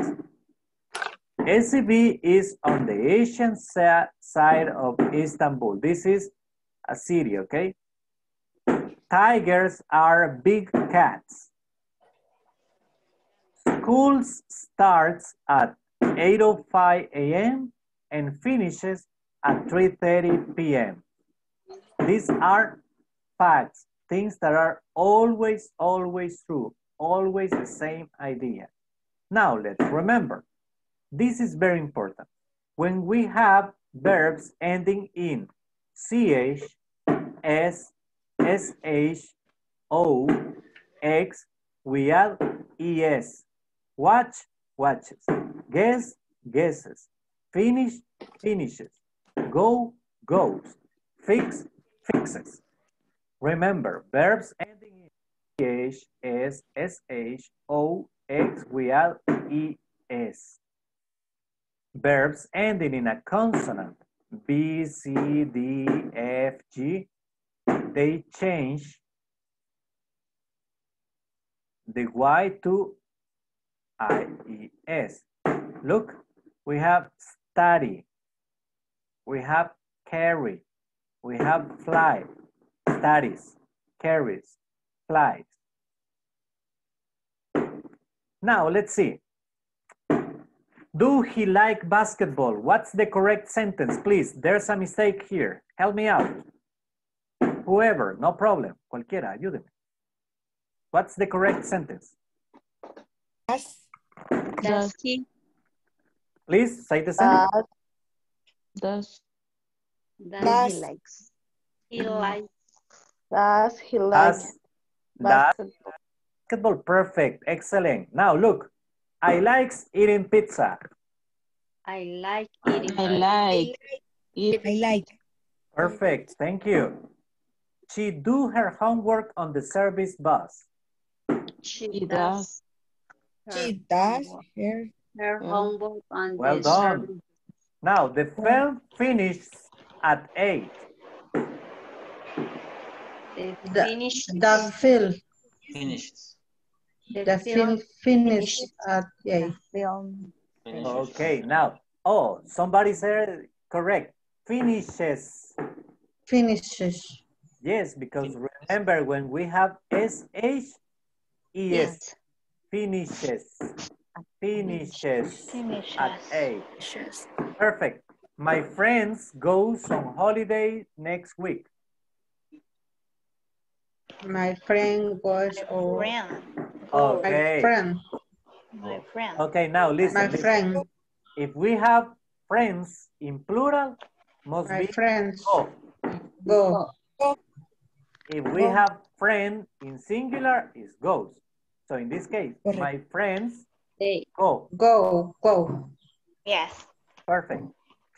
SCB is on the Asian side of Istanbul. This is a city, okay? Tigers are big cats. School starts at 8.05 a.m. and finishes at 3.30 p.m. These are facts, things that are always, always true, always the same idea. Now let's remember, this is very important. When we have verbs ending in CH, S, SH, O, X, we add ES. Watch, watches. Guess, guesses. Finish, finishes. Go, goes. Fix, fixes. Remember, verbs ending in CH, S, SH, O, X, we add ES. Verbs ending in a consonant, B, C, D, F, G, they change the Y to I-E-S. Look, we have study. We have carry. We have fly. Studies, carries, flies. Now, let's see. Do he like basketball? What's the correct sentence? Please, there's a mistake here. Help me out. Whoever, no problem. Cualquiera, ayúdeme. What's the correct sentence? Does, Does he? Please, say the sentence. Uh, Does Does Does- he likes? He likes. Does he like Does, does basketball? basketball. Perfect. Excellent. Now, look. I likes eating pizza. I like eating. I like it. I like. Perfect. Thank you. She do her homework on the service bus. She He does. She does her Her homework on the Well the done. service. Now, the film finishes at 8. The The, finish. the film, Finishes. the film finished at eight. Film. Finishes. Okay, now, oh, somebody said correct. Finishes. Finishes. Yes, because remember when we have SH, ES, finishes, finishes at A. Perfect. My friends goes on holiday next week. My friend was or Friend. Okay. my friend. My friend. Okay, now listen. My listen. friend. If we have friends in plural, must My be friends go. go. If we Go. have friend in singular, is goes. So in this case, my friends They. go. Go, go. Yes. Perfect.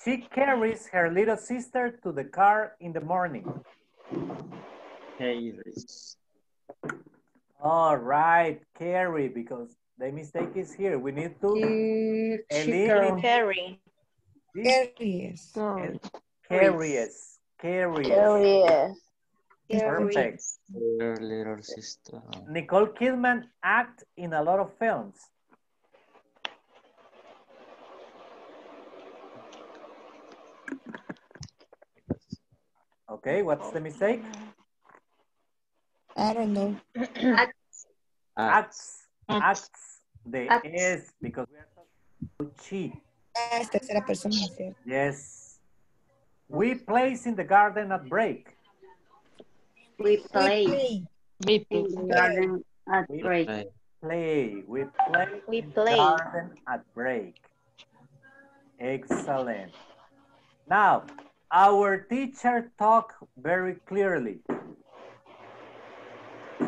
She carries her little sister to the car in the morning. Carries. All right, Carrie, because the mistake is here. We need to She, she eliminate Carry. this Carries. Sorry. carries. Carries. Curious. Perfect. Her little sister. Nicole Kidman act in a lot of films. Okay, what's the mistake? I don't know. Acts. Acts. Acts. Acts. The Acts. is because we are talking about she. Ah, es tercera persona, ¿cierto? Yes. We place in the garden at break. We play We play. Me in the garden at We break. Play. We play We in the play. garden at break. Excellent. Now, our teacher talk very clearly. Our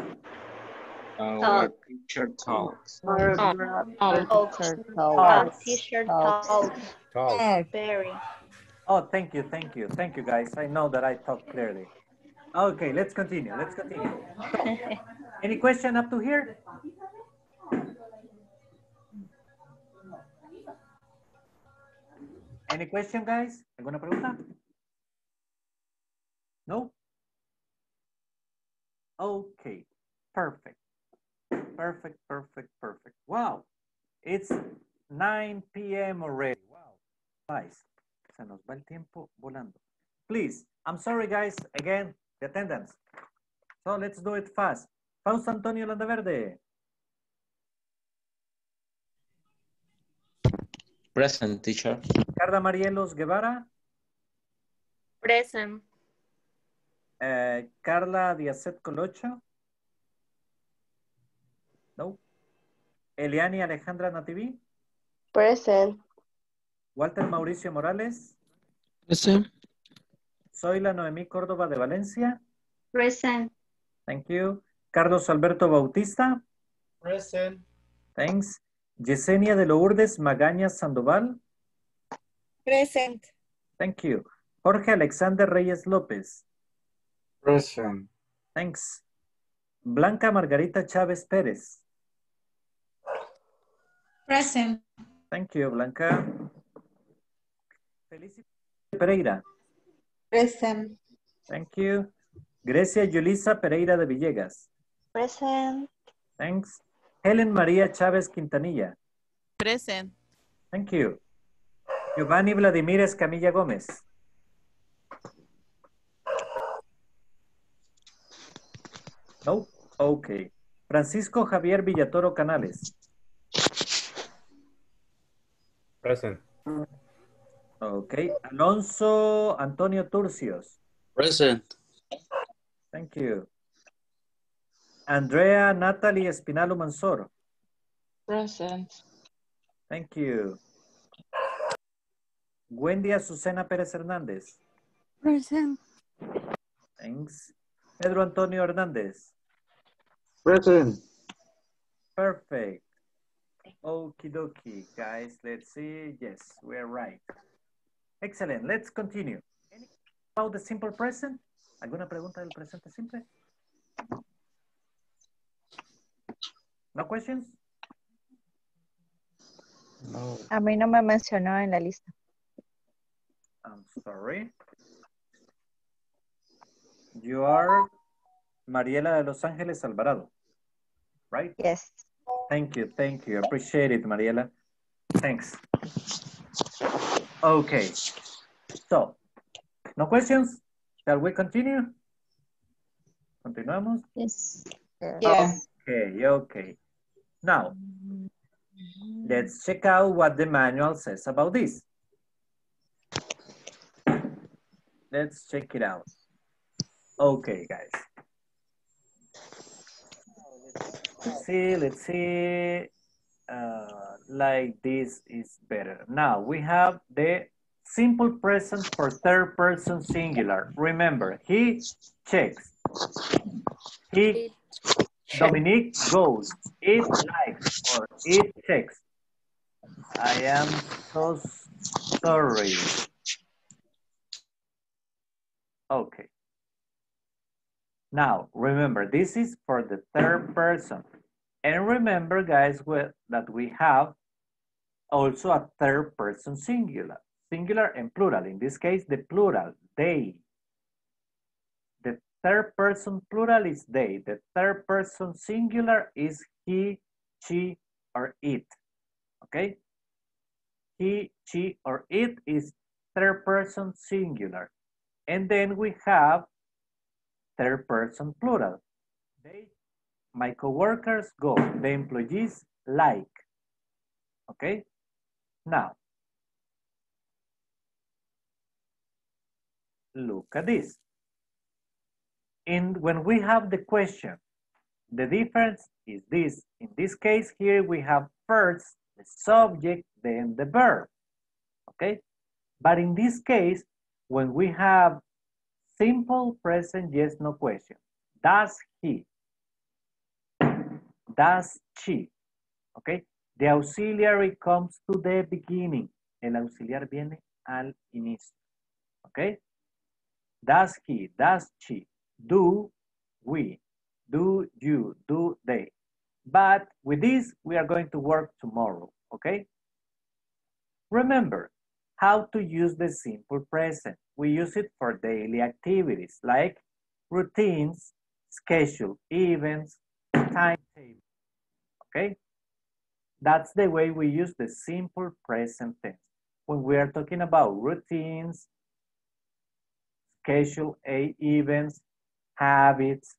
Talk. teacher talks. Or Talk. Talks. Talks. Our teacher Talks. talks. Talk. Talk. Very. Oh, thank you, thank you, thank you, guys. I know that I talk clearly. Okay, let's continue. Let's continue. So, any question up to here? Any question, guys? ¿Alguna pregunta? No? Okay, perfect. Perfect, perfect, perfect. Wow, it's 9 p.m. already. Wow, nice. Se nos va el tiempo volando. Please, I'm sorry, guys, again, the attendance. So let's do it fast. Fausto Antonio Landaverde. Present teacher. Carla Marielos Guevara. Present. eh, Carla Diacet Colocho. Eliani Alejandra Nativi. Present. Walter Mauricio Morales. Present. Zoila Noemí Córdoba de Valencia. Present. Thank you. Carlos Alberto Bautista. Present. Thanks. Yesenia de Lourdes Magaña Sandoval. Present. Thank you. Jorge Alexander Reyes López. Present. Thanks. Blanca Margarita Chávez Pérez. Present. Thank you, Blanca. Felicity Pereira. Present. Thank you. Grecia Yulisa Pereira de Villegas. Present. Thanks. Helen María Chávez Quintanilla. Present. Thank you. Giovanni Vladimir Escamilla Gómez. No? Okay. Francisco Javier Villatoro Canales. Present. Okay. Alonso Antonio Turcios. Present. Thank you. Andrea Natalie Espinalo Mansor. Present. Thank you. Wendy Azucena Pérez Hernández. Present. Thanks. Pedro Antonio Hernández. Present. Perfect. Okie dokie, guys. Let's see. Yes, we're right. Excellent. Let's continue. Any about the simple present? ¿Alguna pregunta del presente simple? No questions? No. A mí no me mencionó en la lista. I'm sorry. You are Mariela de Los Ángeles Alvarado, right? Yes. Thank you, thank you. Appreciate it, Mariela. Thanks. Okay. So, no questions? Shall we continue? ¿Continuamos? Yes. Yes. Okay, okay. Now, let's check out what the manual says about this. Let's check it out. Okay, guys. Let's see, let's see. Uh, like this is better. Now, we have the simple present for third person singular. Remember, he checks. He, Dominique goes. It likes or it checks. I am so sorry. Okay. Now, remember, this is for the third person. And remember, guys, we- that we have also a third person singular. Singular and plural. In this case, the plural, they. The third person plural is they. The third person singular is he, she, or it. Okay? He, she, or it is third person singular. And then we have third person plural. They, my coworkers go, the employees like. Okay? Now, look at this. And when we have the question, the difference is this. In this case here, we have first the subject, then the verb. Okay? But in this case, when we have simple present yes, no question, does he? Does she? Okay? The auxiliary comes to the beginning. El auxiliar viene al inicio. Okay? Does he? Does she? Do we? Do you? Do they? But with this, we are going to work tomorrow. Okay? Remember how to use the simple present. We use it for daily activities like routines, schedule, events, timetable. Okay? That's the way we use the simple present tense. When we are talking about routines, schedule A events, habits,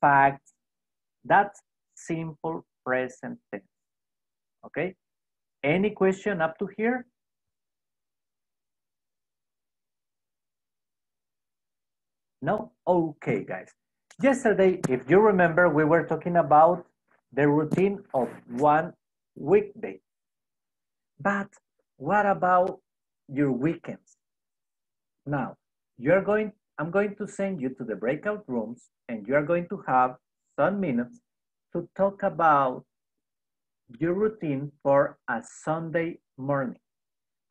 facts, that's simple present tense. Okay? Any question up to here? No? Okay, guys. Yesterday, if you remember, we were talking about the routine of one weekday. But what about your weekends? Now, you're going, I'm going to send you to the breakout rooms and you are going to have some minutes to talk about your routine for a Sunday morning.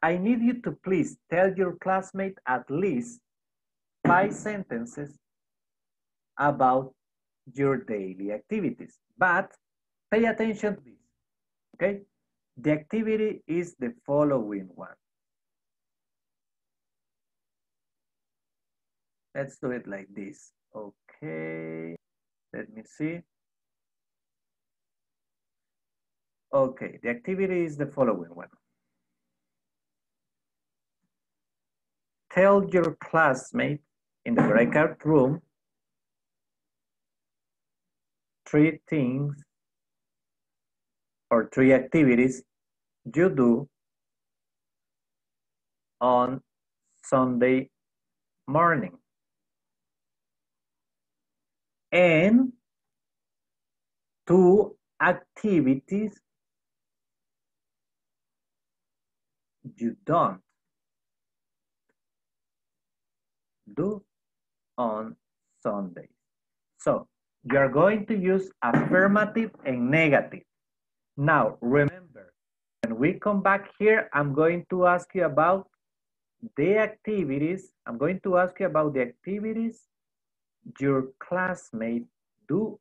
I need you to please tell your classmate at least five sentences about your daily activities. But pay attention to this, okay? The activity is the following one. Let's do it like this. Okay, let me see. Okay, the activity is the following one. tell your classmate in the breakout room three things or three activities you do on Sunday morning. And two activities you don't do on Sundays. So you are going to use affirmative and negative. Now remember, when we come back here, I'm going to ask you about the activities. I'm going to ask you about the activities your classmate do,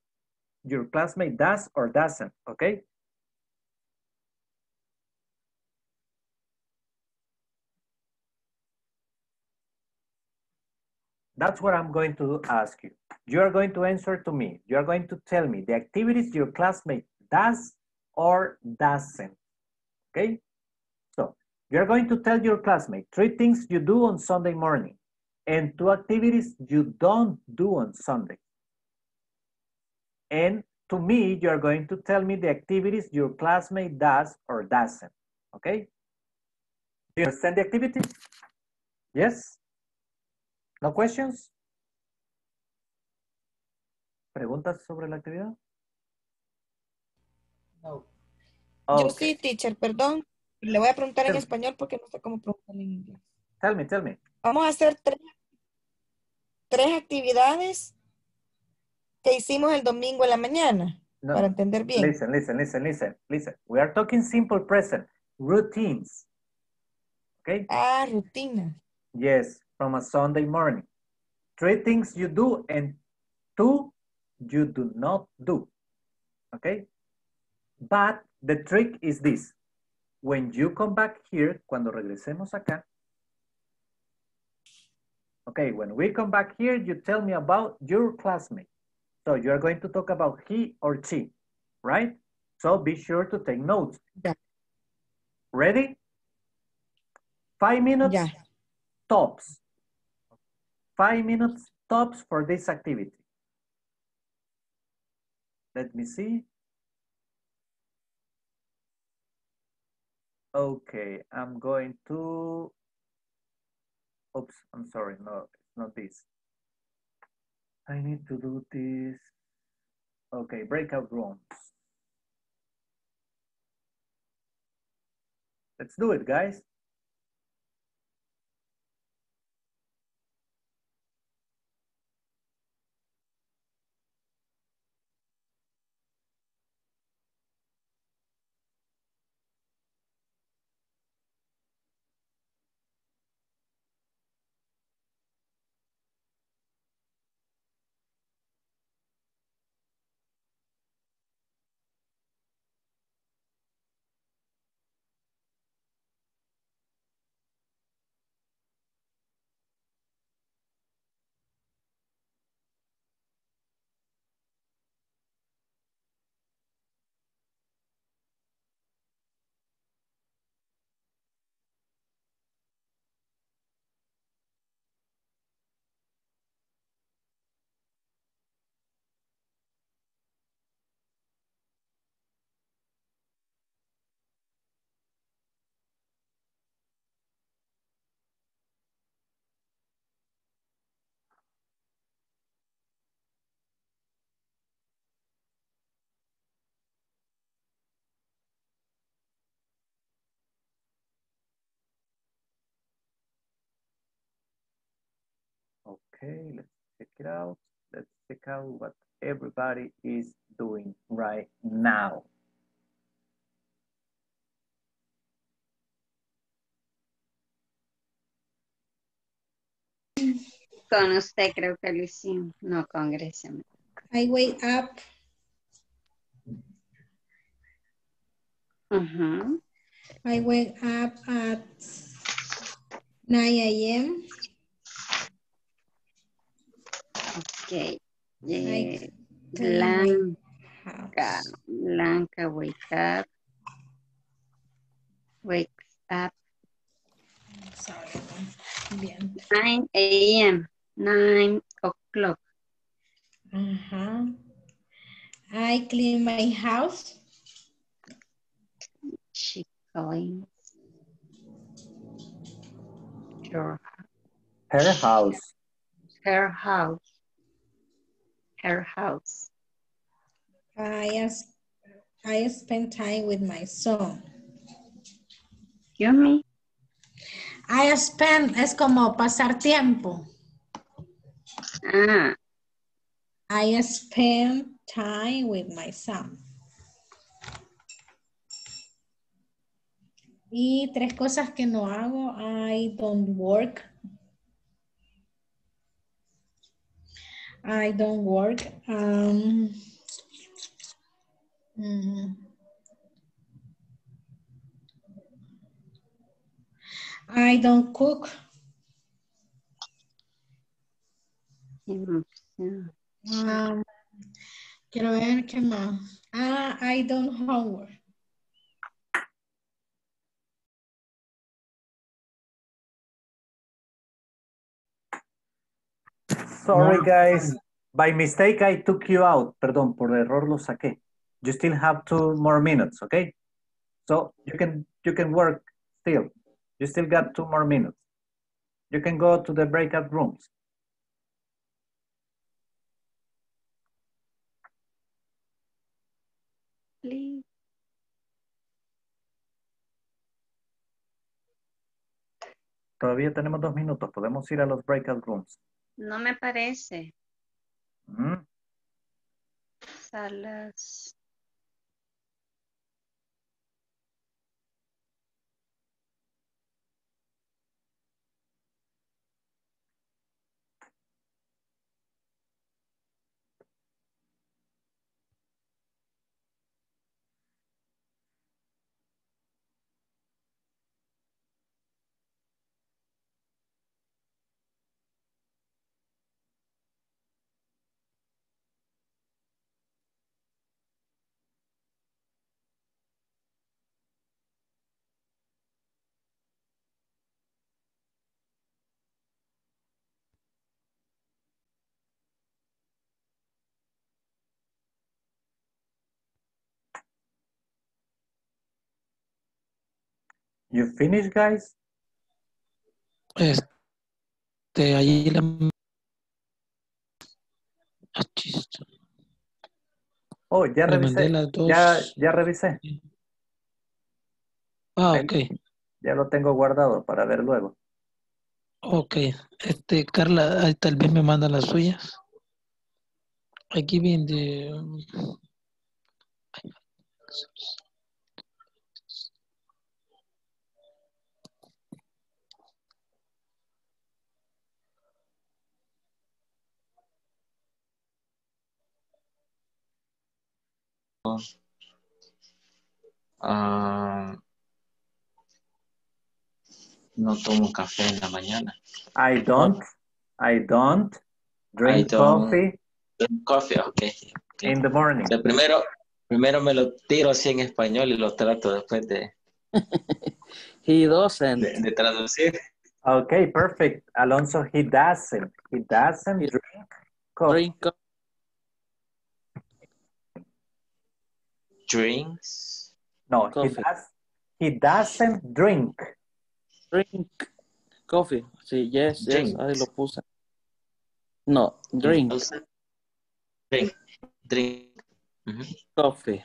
your classmate does or doesn't, okay? That's what I'm going to ask you. You are going to answer to me. You are going to tell me the activities your classmate does or doesn't. Okay? So you're going to tell your classmate three things you do on Sunday morning and two activities you don't do on Sunday. And to me, you're going to tell me the activities your classmate does or doesn't. Okay? Do you understand the activity? Yes? No questions? ¿Preguntas sobre la actividad? No. Yo Okay. sí, teacher, perdón. Le voy a preguntar en Tell me. español porque no sé cómo preguntarle en inglés. Tell me, tell me. Vamos a hacer tres, tres actividades que hicimos el domingo en la mañana, No. para entender bien. Listen, listen, listen, listen, listen. We are talking simple present, routines. Okay? Ah, rutina. Yes, from a Sunday morning. Three things you do and two you do not do. Okay? But the trick is this. When you come back here, cuando regresemos acá, okay, when we come back here, you tell me about your classmate. So you're going to talk about he or she, right? So be sure to take notes. Yeah. Ready? Five minutes Yeah. tops. Five minutes tops for this activity. Let me see. Okay, I'm going to, oops, I'm sorry, no, it's not this. I need to do this. Okay, breakout rooms. Let's do it, guys. Okay, let's check it out. Let's check out what everybody is doing right now. Con usted creo que lo hicimos. No, con Grecia. I wake up. Ujú. I wake up at 9 a.m. Ok. I Eh, Blanca. Blanca, wake up. Wakes up. Sorry. Bien. 9 a.m. 9 o'clock. Ajá. I clean my house. She cleans your, Her house. her house. Her house. I, as- I spend time with my son. You me? I spend es como pasar tiempo. Ah, I spend time with my son. Y tres cosas que no hago. I don't work. I don't work. Um, mm. I don't cook. Um, quiero ver qué más. Ah, I don't homework. Sorry, guys. By mistake, I took you out. Perdón, por error lo saqué. You still have two more minutes, okay? So you can you can work still. You still got two more minutes. You can go to the breakout rooms. Please. Todavía tenemos dos minutos. Podemos ir a los breakout rooms. No me parece. Mm. Salas. You finish, guys? Este, ahí la... Ah. Oh, ya revisé. las dos. Ya, ya revisé. Ah, ok. Ya lo tengo guardado para ver luego. Ok. Este, Carla, ahí tal vez me manda las suyas. Aquí viene de... Ah, no tomo café en la mañana. I don't, I don't drink I don't coffee drink coffee, ok. in the morning. O sea, primero, primero me lo tiro así en español y lo trato después de, He doesn't. de, de traducir. Okay, perfect. Alonso, he doesn't. He doesn't drink coffee. Drink co- Drinks. No, he coffee. does. He doesn't drink. Drink coffee. Sí, yes, yes. Ahí lo puse. No, drink drink. Drink. Ujú. coffee.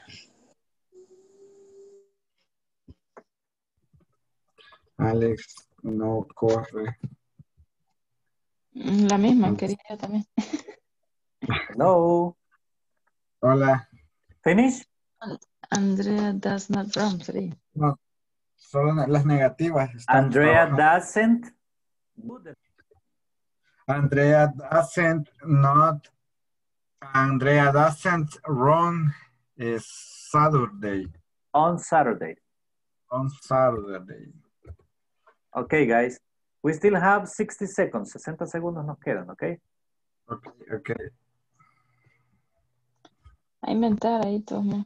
Alex no corre. Mm, La misma quería yo también. No. Hola. Finish? Andrea does not run, sí. No, solo las negativas. estamos Andrea doesn't. Andrea doesn't not. Andrea doesn't run is Saturday. On Saturday. On Saturday. Okay, guys. We still have 60 seconds. 60 segundos nos quedan, okay? Okay, okay. A inventar ahí, todo.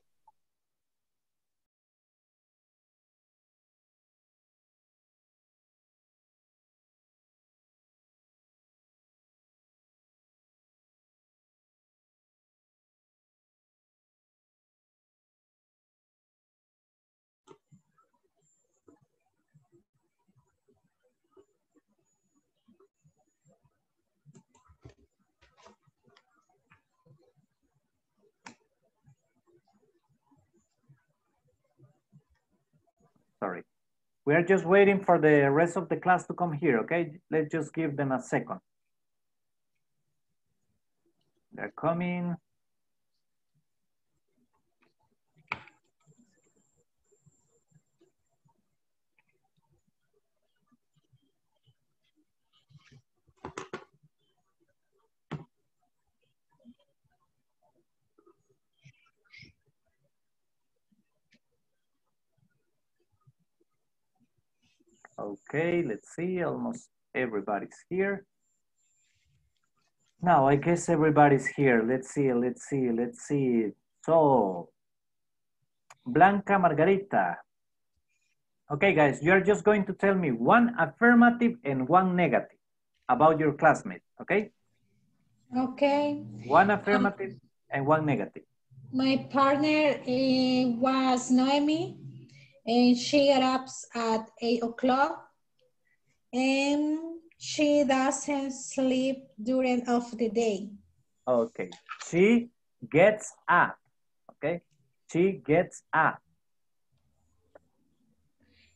We are just waiting for the rest of the class to come here, okay? Let's just give them a second. They're coming. Okay, let's see, almost everybody's here. Now, I guess everybody's here. Let's see, let's see, let's see. So, Blanca Margarita. Okay, guys, you're just going to tell me one affirmative and one negative about your classmate, okay? Okay. One affirmative and one negative. My partner eh, was Noemi, and she got up at 8 o'clock, and she doesn't sleep during of the day. Okay, she gets up, okay? She gets up,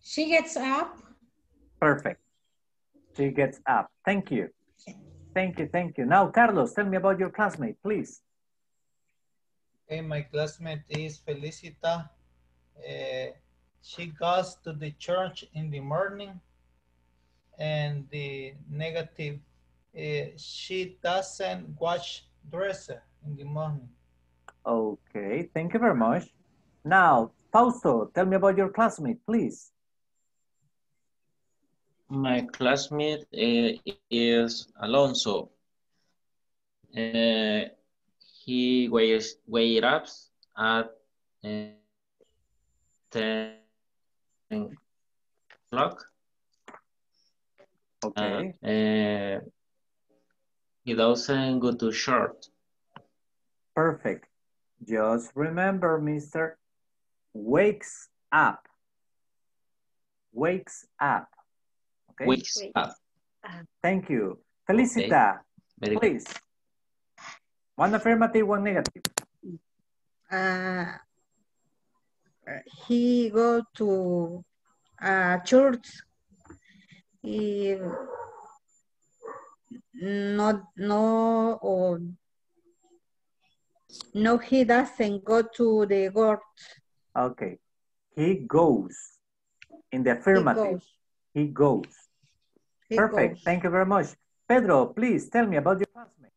She gets up. perfect. She gets up, thank you. Thank you, thank you. Now, Carlos, tell me about your classmate, please. Okay, my classmate is Felicita. Uh, she goes to the church in the morning. And the negative, uh, she doesn't wash dresser in the morning. Okay, thank you very much. Now, Fausto, tell me about your classmate, please. My classmate eh, is Alonso. Eh, he wakes, wakes up at eh, 10 o'clock. Okay. Uh, he doesn't go to short. Perfect. Just remember, Mr. Wakes up. Wakes up. Okay. Wakes up. Thank you. Felicita, Very good. please. One affirmative, one negative. Uh, he go to uh, church. He not no or no he doesn't go to the court. Okay. He goes. In the affirmative. goes. He goes. He Perfect. goes. Thank you very much. Pedro, please tell me about your classmate.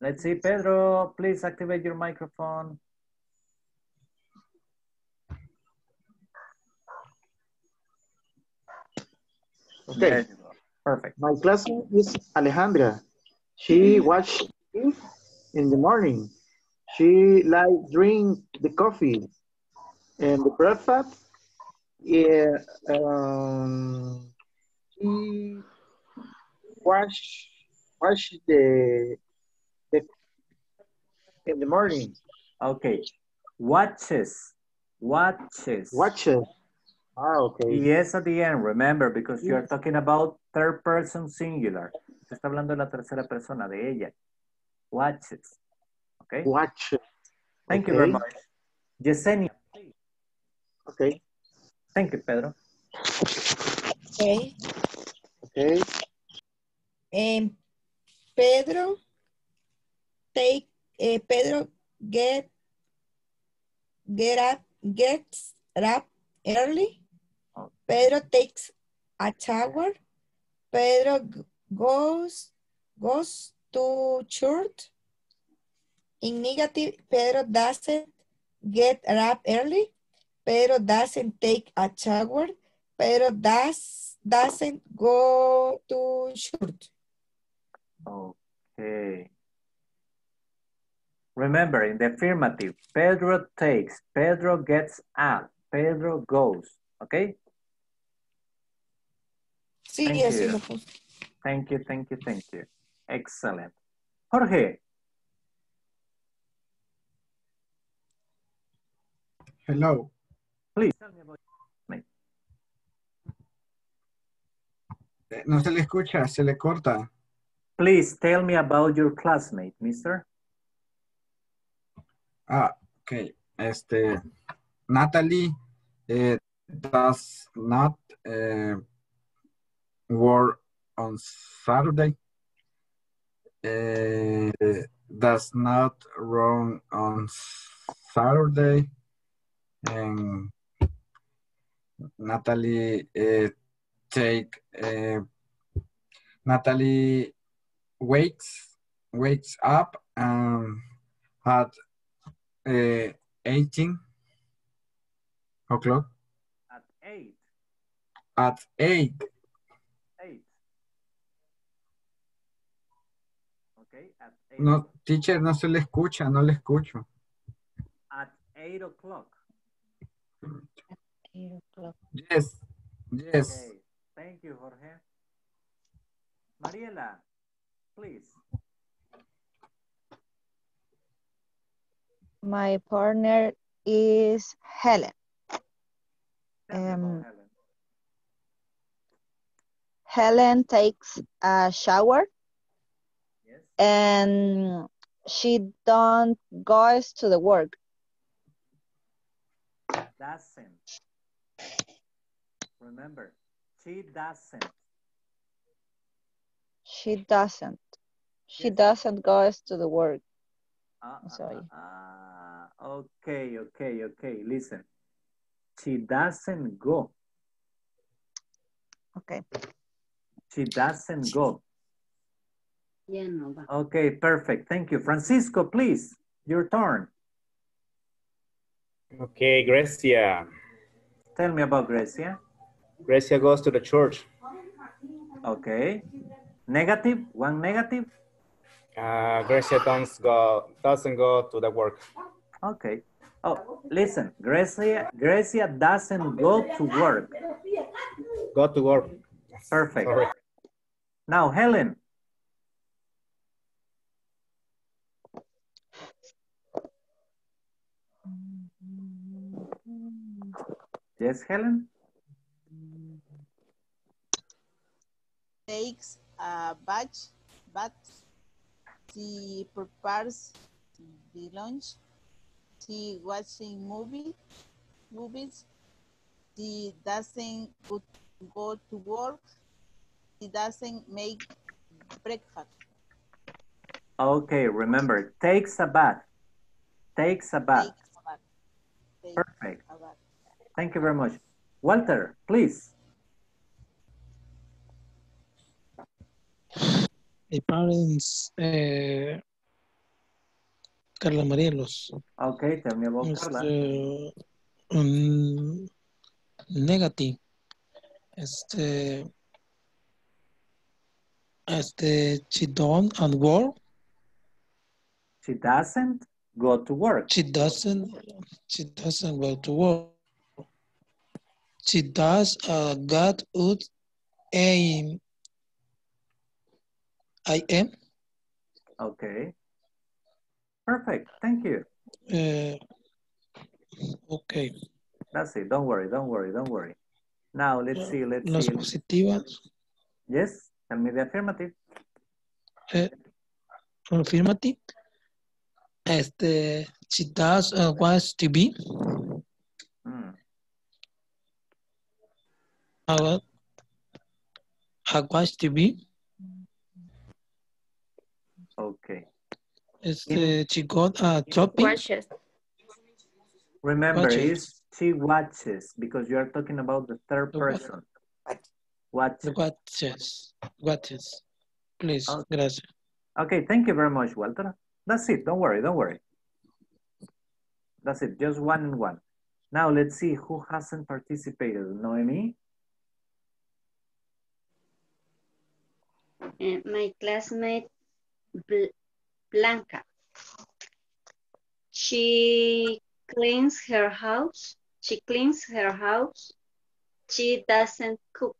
Let's see, Pedro, please activate your microphone. Okay. There. Perfect. My classmate is Alejandra. She watch TV in the morning. She like drink the coffee and the breakfast. Yeah, um, she wash wash the the in the morning. Okay. Watches. Watches. Watches. Ah, okay. Yes at the end, remember, because you are talking about third person singular. Se está hablando de la tercera persona, de ella. Watches. Okay. Watches. Thank you very Okay. much. Yesenia. Okay. Thank you, Pedro. Okay. Okay. Em, Pedro take eh, Pedro get get up gets up early. Pedro takes a shower. Pedro goes goes to church. In negative, Pedro doesn't get up early. Pedro doesn't take a shower. Pedro does doesn't go to church. Okay. Remember, in the affirmative, Pedro takes, Pedro gets up, Pedro goes. Okay? Sí, Thank así you. lo puse. Thank you, thank you, thank you. Excellent. Jorge, Hello. please tell me about Eh, No se le escucha, se le corta. Please tell me about your classmate, mister. Ah, okay. Este, Natalie eh, does not eh, work on Saturday. Eh, does not run on Saturday. And Natalie take Natalie wakes wakes up um, at uh, 18 o'clock At 8. at 8 8. Okay, at 8. no teacher no se le escucha no le escucho At 8 o'clock. 8 o'clock. yes yes Okay, thank you, Jorge. Mariela, please. My partner is Helen. Tell me about Um, Helen. Helen takes a shower Yes. and she don't goes to the work. Doesn't. Remember, she doesn't. She doesn't. She Yes. doesn't goes to the work. Ah, ah, sorry. ah, ah, okay, okay, okay. Listen. She doesn't go. Okay. She doesn't go. Ya no va. Okay, perfect. Thank you. Francisco, please, your turn. Okay, Grecia. Tell me about Grecia. Grecia goes to the church. Okay. Negative, one negative. Uh, Grecia doesn't go, doesn't go to the work. Okay. Oh, listen, Grecia, Grecia doesn't go to work. Go to work. Perfect. Sorry. Now, Helen. Yes, Helen? Takes a batch, but she prepares the lunch. She watching movie, movies. She doesn't go, go to work. She doesn't make breakfast. Okay, remember, takes a bath. Takes a bath. Takes a bath. Takes Perfect. a bath. Thank you very much. Walter, please. My parents, eh, Carla Marielos. Okay, tell me about Carla. Este, um, negative. Este, este, she don't and work. She doesn't go to work. She doesn't, she doesn't go to work. She does uh, got out a I am. Okay. Perfect. Thank you. Uh, okay. That's it. Don't worry. Don't worry. Don't worry. Now, let's see. Let's Las see. positivas. Yes, tell me the affirmative. Eh, affirmative. Este, she does uh, watch TV. Hmm. Uh, I watch TV. Okay. Este, she got a shopping. Watches. Remember, Watches. is she watches because you are talking about the third The what? person. Watches. Watches. Watches. Please, Okay. gracias. Okay, thank you very much, Walter. That's it. Don't worry. Don't worry. That's it. Just one and one. Now let's see who hasn't participated. Noemi? Eh, my classmate Bl- Blanca. She cleans her house. She cleans her house. She doesn't cook.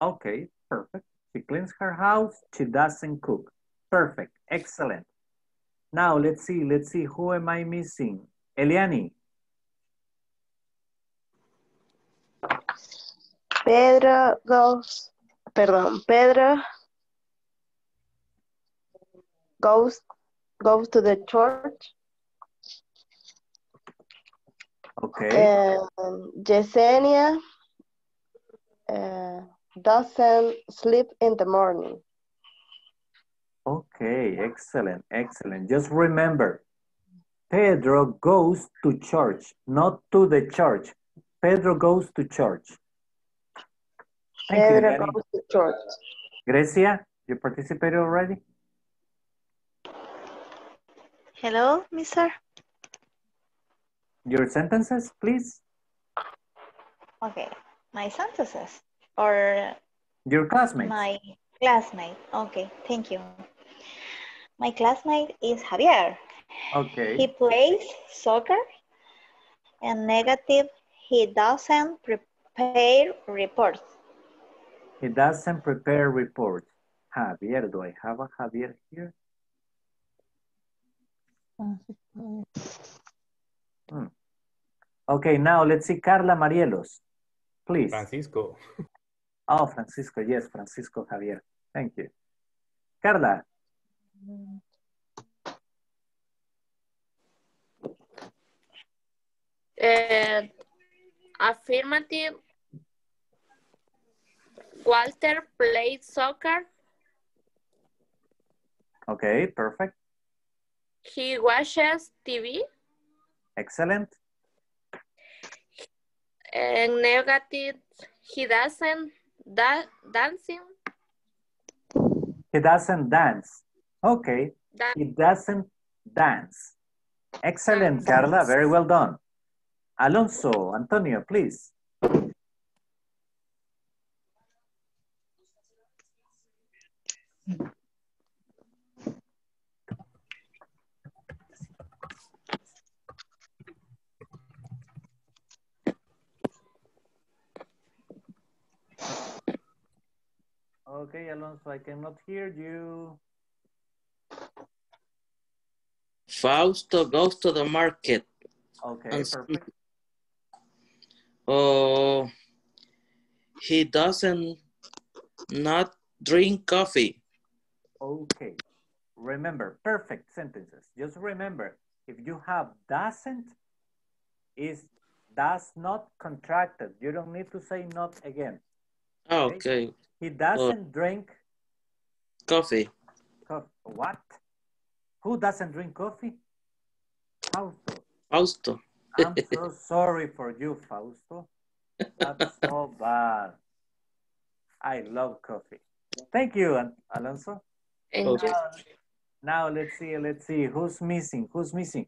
Okay, perfect. She cleans her house. She doesn't cook. Perfect. Excellent. Now let's see. Let's see. Who am I missing? Eliani. Pedro goes, perdón, Pedro goes goes to the church. Okay. And Yesenia uh, doesn't sleep in the morning. Okay, excellent, excellent. Just remember, Pedro goes to church, not to the church. Pedro goes to church. Thank you, Pedro Yanni. goes to church. Grecia, you participated already? Hello, mister. Your sentences, please. Okay, my sentences or Your classmates. my classmate. Okay, thank you. My classmate is Javier. Okay. He plays soccer. And negative, he doesn't prepare reports. He doesn't prepare reports. Javier, do I have a Javier here? Hmm. Okay, now let's see Carla Marielos, please. Francisco. Oh, Francisco, yes, Francisco Javier. Thank you. Carla, Eh, affirmative. Walter plays soccer. okay, perfect, He watches TV. excellent. And negative, he doesn't da dancing. He doesn't dance. Okay, Dan- he doesn't dance. Excellent, Carla, very well done. Alonso, Antonio, please. Okay, Alonso, I cannot hear you. Fausto goes to the market. Okay, And perfect. Oh, he doesn't not drink coffee. Okay. Remember, perfect sentences. Just remember, if you have doesn't, is does not contracted. You don't need to say not again. Okay. He uh, doesn't drink Coffee. coffee. What? Who doesn't drink coffee? Fausto. Fausto. I'm so sorry for you, Fausto. That's so bad. I love coffee. Thank you, Alonso. Enjoy. Now, now let's see, let's see. Who's missing? Who's missing?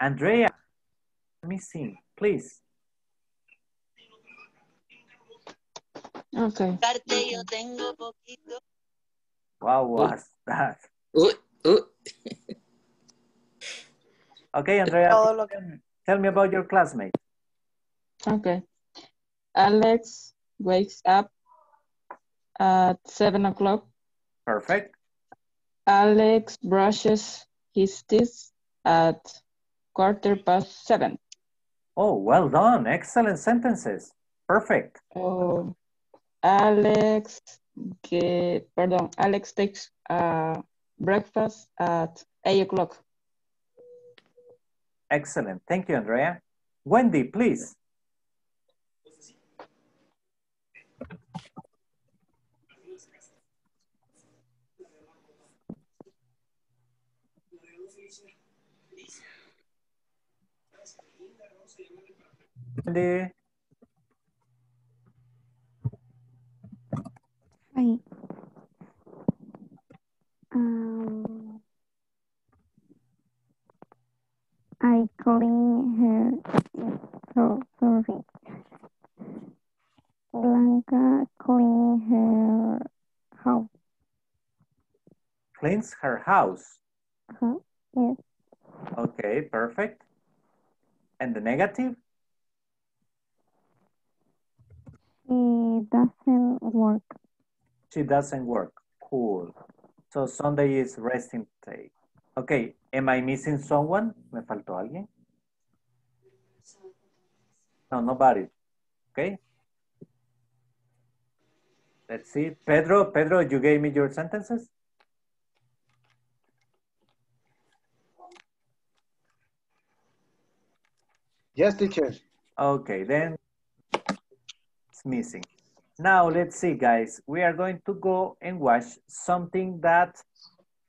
Andrea, missing, please. Okay. What was that? Uy, uy. Okay, Andrea, tell me about your classmate. Okay. Alex wakes up at seven o'clock. Perfect. Alex brushes his teeth at quarter past seven. Oh, well done. Excellent sentences. Perfect. Oh, Alex get, pardon, Alex takes uh, breakfast at eight o'clock. Excellent. Thank you, Andrea. Wendy, please. Wendy. Hi. Um, I clean her. So sorry. Blanca clean her house. Cleans her house. Uh Huh? Yes. Okay, perfect. And the negative? She doesn't work she doesn't work. Cool. So Sunday is resting day. Okay, am I missing someone? ¿Me faltó alguien? No, nobody. Okay. Let's see. Pedro, Pedro, you gave me your sentences? Yes, teacher. Okay, then it's missing. Now let's see, guys. We are going to go and watch something that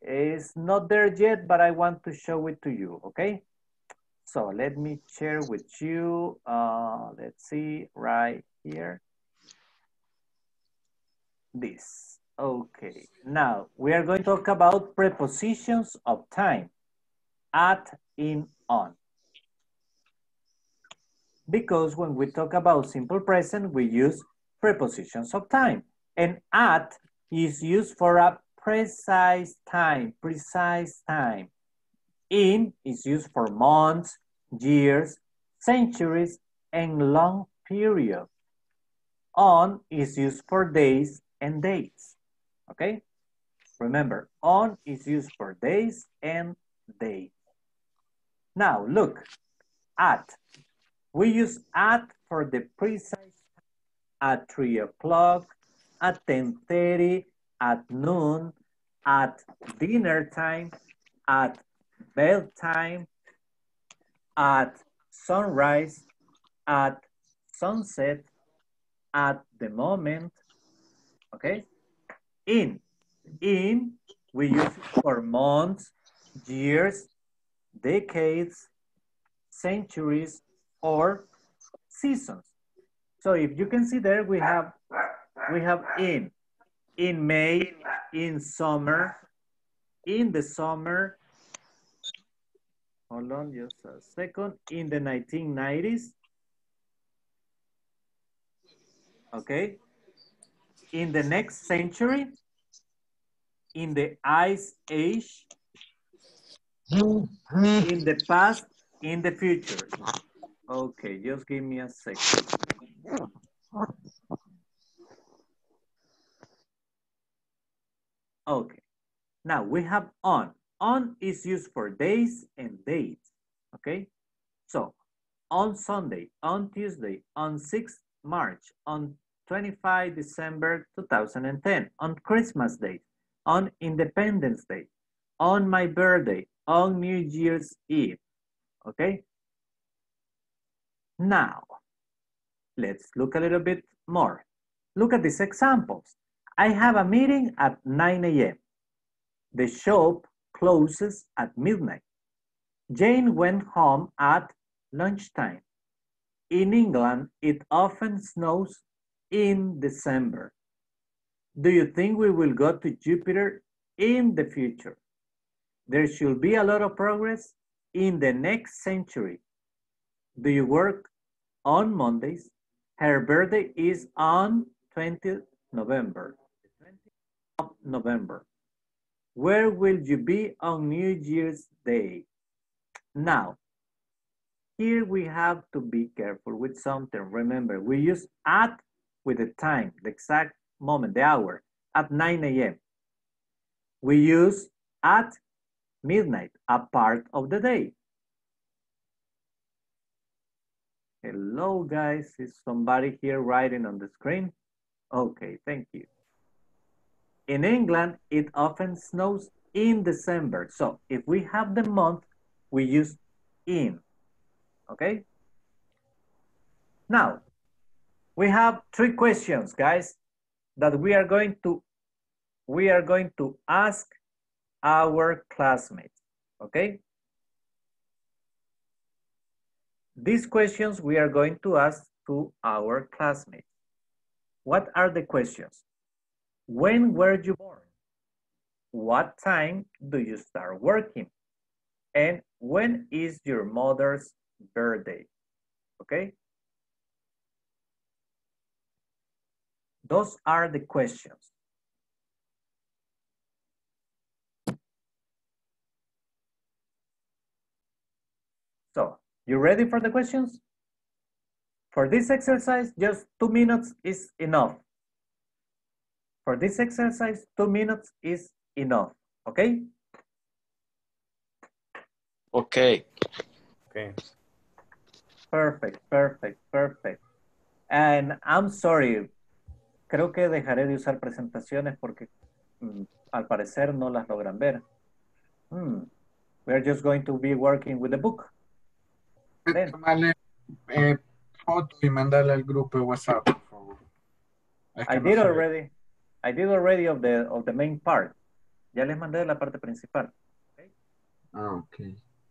is not there yet, but I want to show it to you, okay? So let me share with you. Uh, let's see, right here. This. Okay, now we are going to talk about prepositions of time. At, in, on. Because when we talk about simple present, we use prepositions of time. And at is used for a precise time, precise time. In is used for months, years, centuries, and long period. On is used for days and dates, okay? Remember, on is used for days and dates. Now, look, at. We use at for the precise at 3 o'clock, at 10.30, at noon, at dinner time, at bedtime, at sunrise, at sunset, at the moment, okay? In, in, we use it for months, years, decades, centuries, or seasons. So if you can see there, we have we have in, in May, in summer, in the summer. Hold on just a second. In the 1990s. Okay. In the next century. In the ice age. In the past, in the future. Okay, just give me a second. Okay, now we have on. On is used for days and dates, okay? So, on Sunday, on Tuesday, on 6th March, on 25 December 2010, on Christmas Day, on Independence Day, on my birthday, on New Year's Eve, okay? Now, let's look a little bit more. Look at these examples. I have a meeting at 9 a.m. The shop closes at midnight. Jane went home at lunchtime. In England, it often snows in December. Do you think we will go to Jupiter in the future? There should be a lot of progress in the next century. Do you work on Mondays? Her birthday is on 20th November. 20th of November. Where will you be on New Year's Day? Now, here we have to be careful with something. Remember, we use at with the time, the exact moment, the hour, at 9 a.m. We use at midnight, a part of the day. Hello, guys. Is somebody here writing on the screen? Okay, thank you. In England, it often snows in December. So if we have the month, we use in, okay? Now, we have three questions, guys, that we are going to we are going to ask our classmates, okay? These questions we are going to ask to our classmates. What are the questions? When were you born? What time do you start working? And when is your mother's birthday? Okay? Those are the questions. So, you ready for the questions? For this exercise, just two minutes is enough. For this exercise, two minutes is enough, okay? Okay. Okay. Perfect, perfect, perfect. And I'm sorry, creo que dejaré de usar presentaciones porque mm, al parecer no las logran ver. Hmm. We're just going to be working with the book. Then. Tómale eh, foto y mandarle al grupo de WhatsApp, por favor. Es que I no did ve. already. I did already of the of the main part. Ya les mandé la parte principal. Okay. Ah, ok.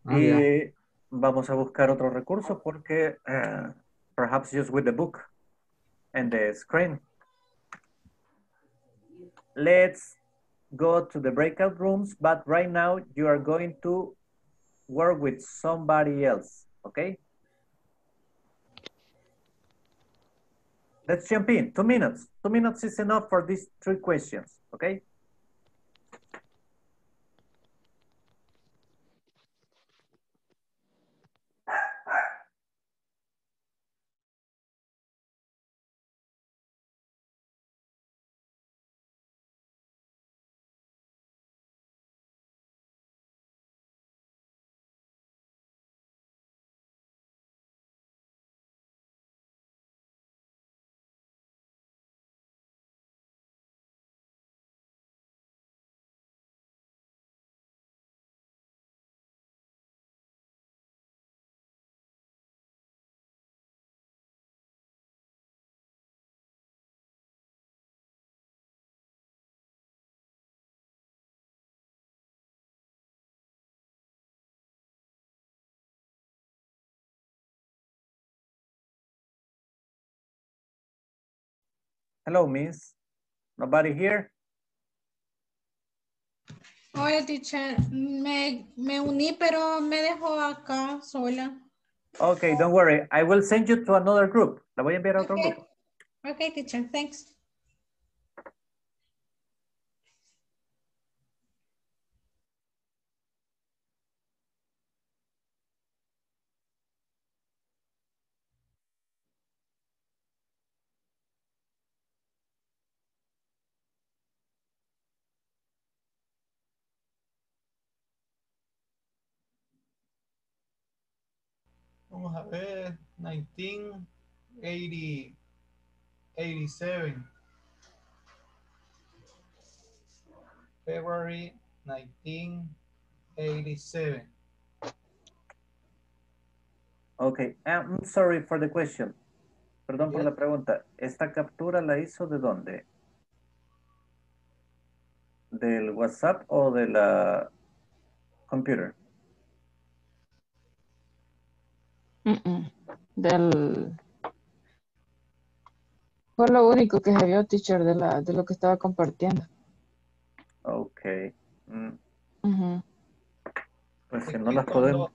Ah, y ya. vamos a buscar otro recurso porque eh, perhaps just with the book and the screen. Let's go to the breakout rooms, but right now you are going to work with somebody else, okay? Let's jump in, two minutes. Two minutes is enough for these three questions, okay? Hello, miss. Nobody here? Hola, teacher. Me, me uní, pero me dejó acá sola. Okay, don't worry. I will send you to another group. La voy a enviar a otro Okay. grupo. Okay, teacher. Thanks. A ver, 1980, 87. February 1987. Okay, I'm sorry for the question. Perdón por la pregunta. ¿Esta captura la hizo de dónde? ¿Del WhatsApp o de la computer? Del... Fue lo único que se vio, teacher, de, la, de lo que estaba compartiendo. Okay. Mm. Pues si no las cuando, podemos.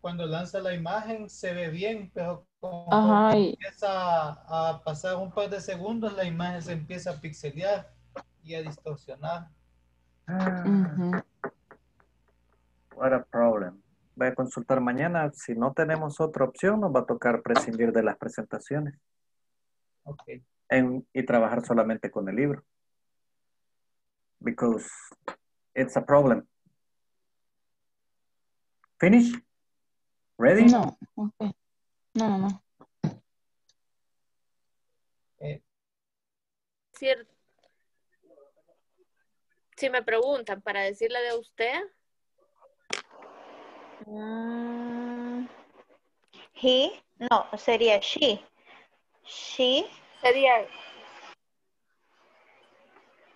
cuando lanza la imagen se ve bien, pero como Ajá, y- empieza a pasar un par de segundos, la imagen se empieza a pixelear y a distorsionar. Ujú. What a problem. Voy a consultar mañana. Si no tenemos otra opción, nos va a tocar prescindir de las presentaciones Ok. en- y trabajar solamente con el libro. Because it's a problem. Finish? Ready? No, ok. No, no, no. Cierto. Si me preguntan para decirle de usted, Mm, he, no, sería she. She. sería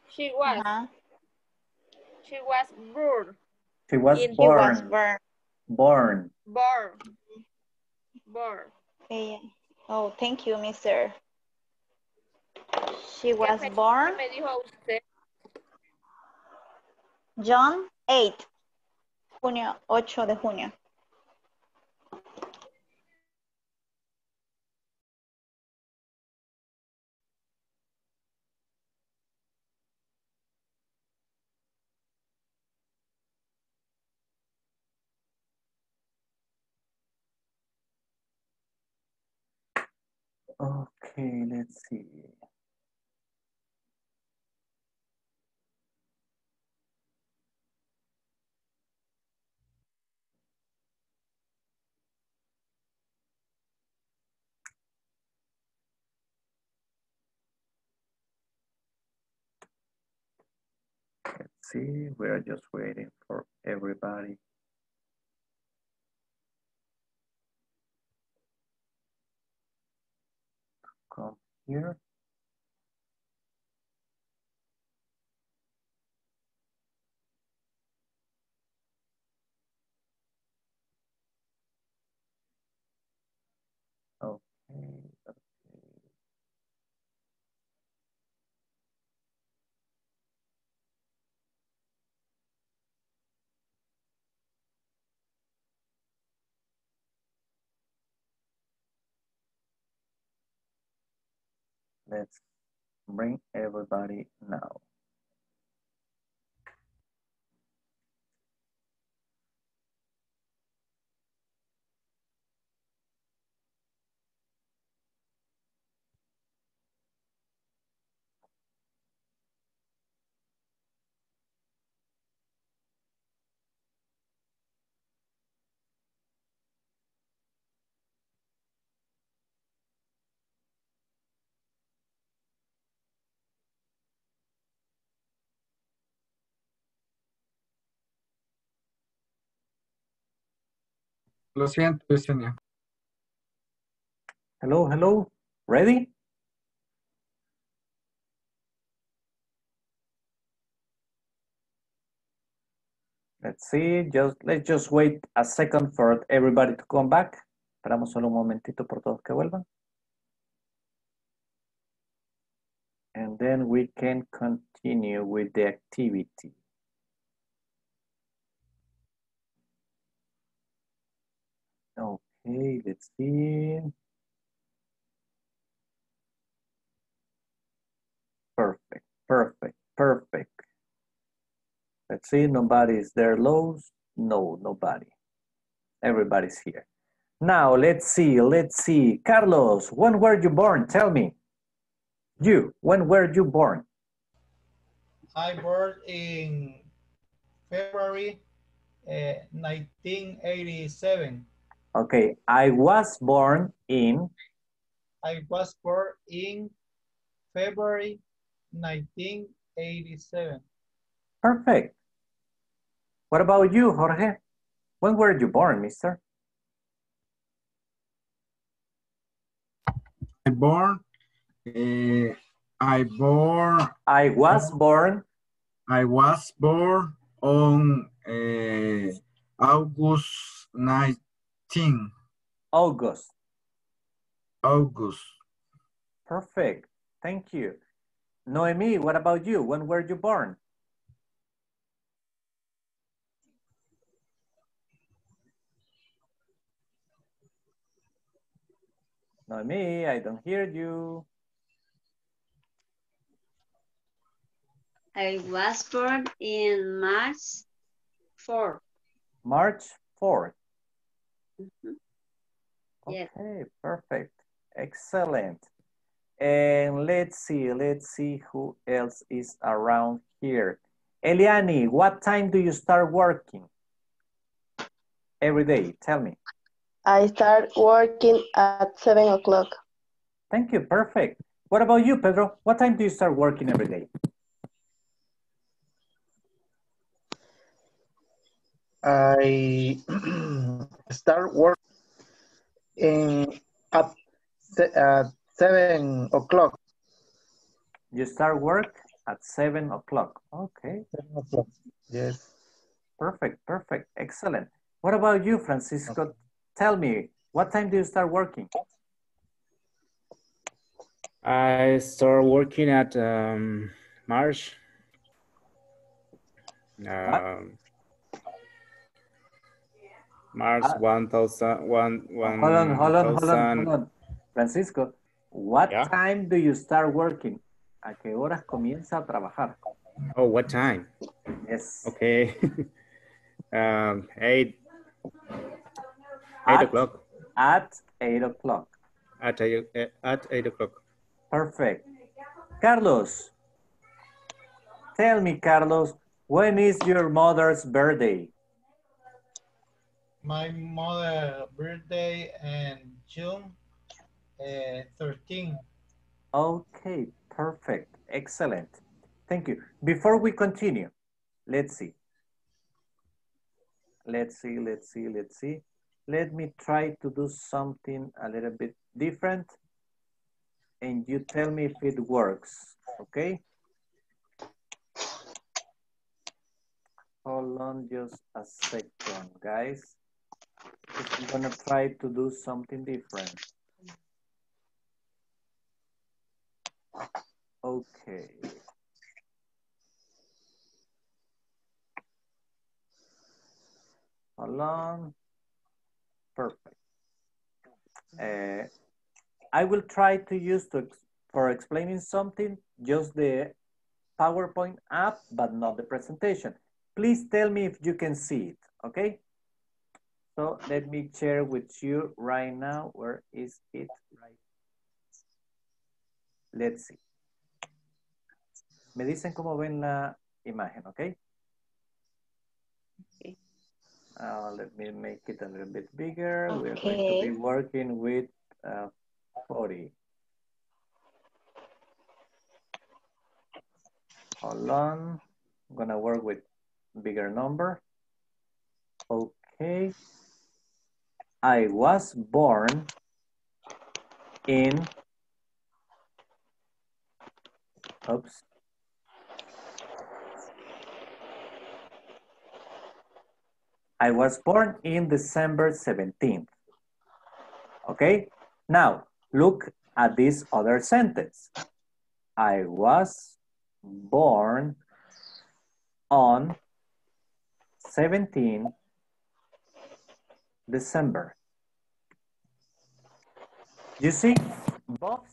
she was, Ajá. she was born, She was She She was born. born. Born. born, born. Ella. Oh, thank you, mister. She ¿Qué was born me dijo usted? John 8. Junio, 8 de junio. Okay, let's see. see, we're just waiting for everybody. to Come here. Let's bring everybody now. Lo siento, Yesenia. Hello, hello. Ready? Let's see, just let's just wait a second for everybody to come back. Esperamos solo un momentito por todos que vuelvan. And then we can continue with the activity. Okay, let's see. Perfect, perfect, perfect. Let's see, nobody is there, Lowe's? No, nobody. Everybody's here. Now, let's see, let's see. Carlos, when were you born? Tell me. You, when were you born? I born in February uh, 1987. Okay, I was born in, I was born in February 1987. perfect. What about you, Jorge? When were you born, mister? I born. eh, I born. I was born. I was born on eh, August 19. August. August. Perfect. Thank you. Noemi, what about you? When were you born? Noemi, I don't hear you. I was born in March 4. March 4th. Mm-hmm. Yes. Okay, perfect. Excellent. And let's see, let's see who else is around here. Eliani, what time do you start working? Every day, tell me. I start working at 7 o'clock. Thank you, perfect. What about you, Pedro? What time do you start working every day? I start work in at, at seven o'clock. You start work at seven o'clock. Okay. Seven o'clock. Yes. Perfect, perfect, excellent. What about you, Francisco? Tell me, what time do you start working? I start working at um, March. Um, March Ah. 1000, one, one, Hold on, hold on, hold on, hold on. Francisco, what Yeah. time do you start working? ¿A qué horas comienza a trabajar? Oh, what time? Yes. Okay. um, eight, eight o'clock. At eight o'clock. At eight, eh, at eight o'clock. Perfect. Carlos, tell me, Carlos, when is your mother's birthday? My mother birthday in June uh, 13. Okay, perfect. Excellent. Thank you. Before we continue, let's see. Let's see, let's see, let's see. Let me try to do something a little bit different. and you tell me if it works, okay? Hold on just a second, guys. I'm gonna try to do something different. Okay. On. Perfect. Uh, I will try to use to for explaining something just the PowerPoint app, but not the presentation. Please tell me if you can see it, okay? So let me share with you right now. Where is it? Right. Let's see. Me dicen cómo ven la imagen, okay? Okay. Uh, let me make it a little bit bigger. Okay. We're going to be working with uh, 40. Hold on. I'm gonna work with bigger number. Okay. I was born in, oops. I was born in December 17th. Okay, now look at this other sentence. I was born on 17 December. You see, both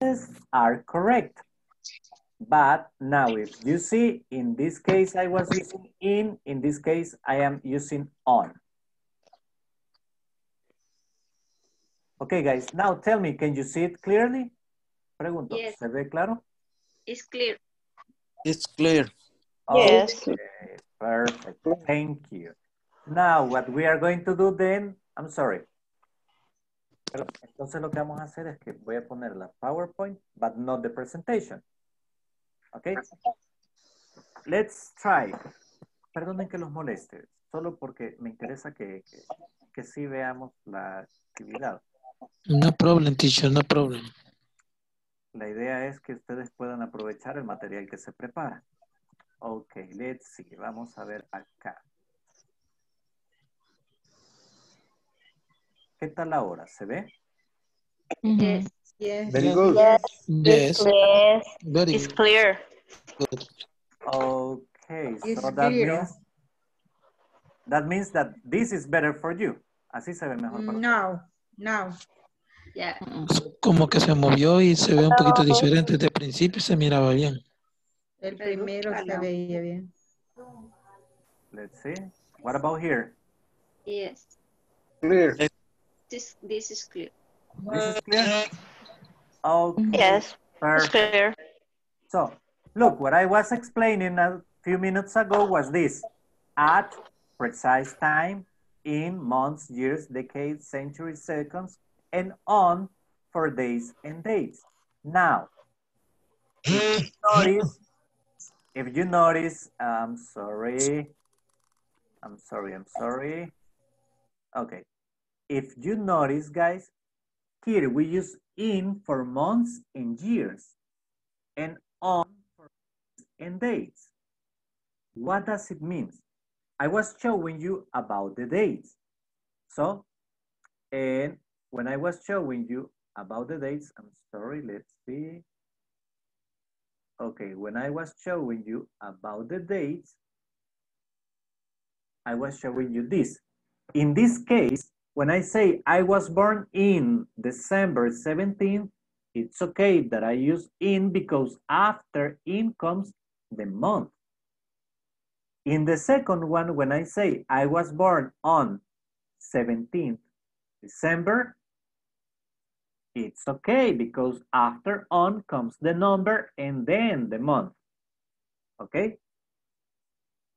sentences are correct. But now if you see, in this case, I was using in, in this case, I am using on. Okay, guys, now tell me, can you see it clearly? Pregunto, Yes. ¿se ve claro? It's clear. It's clear. Yes. Perfect. Thank you. Now, what we are going to do then, I'm sorry. Pero, entonces lo que vamos a hacer es que voy a poner la PowerPoint, but not the presentation. Okay? Let's try. Perdonen que los moleste, solo porque me interesa que, que, que sí veamos la actividad. No problem, teacher, no problem. La idea es que ustedes puedan aprovechar el material que se prepara. Ok, let's see. Vamos a ver acá. ¿Qué tal ahora? ¿Se ve? Yes. Yes. Very good. Yes. Yes, Yes. very It's good. clear. Okay, It's so that clear. means that means that this is better for you. Así se ve mejor para. No, no. Yeah. Como que se movió y se ve un poquito diferente. Desde el principio se miraba bien. El primero se veía bien. Let's see. What about here? Yes. Clear. This this is clear. This is clear? Okay, Yes. It's clear. So, look, what I was explaining a few minutes ago was this. At precise time, in months, years, decades, centuries, seconds, and on for days and dates. Now, if you notice, if you notice, I'm sorry, I'm sorry, I'm sorry. Okay, if you notice, guys, here we use in for months and years, and on for and dates. What does it mean? I was showing you about the dates. So, and when I was showing you about the dates, I'm sorry, let's see. Okay, when I was showing you about the dates, I was showing you this. In this case, when I say I was born in December 17th, it's okay that I use in because after in comes the month. In the second one, when I say I was born on 17th December, it's okay because after on comes the number and then the month. Okay?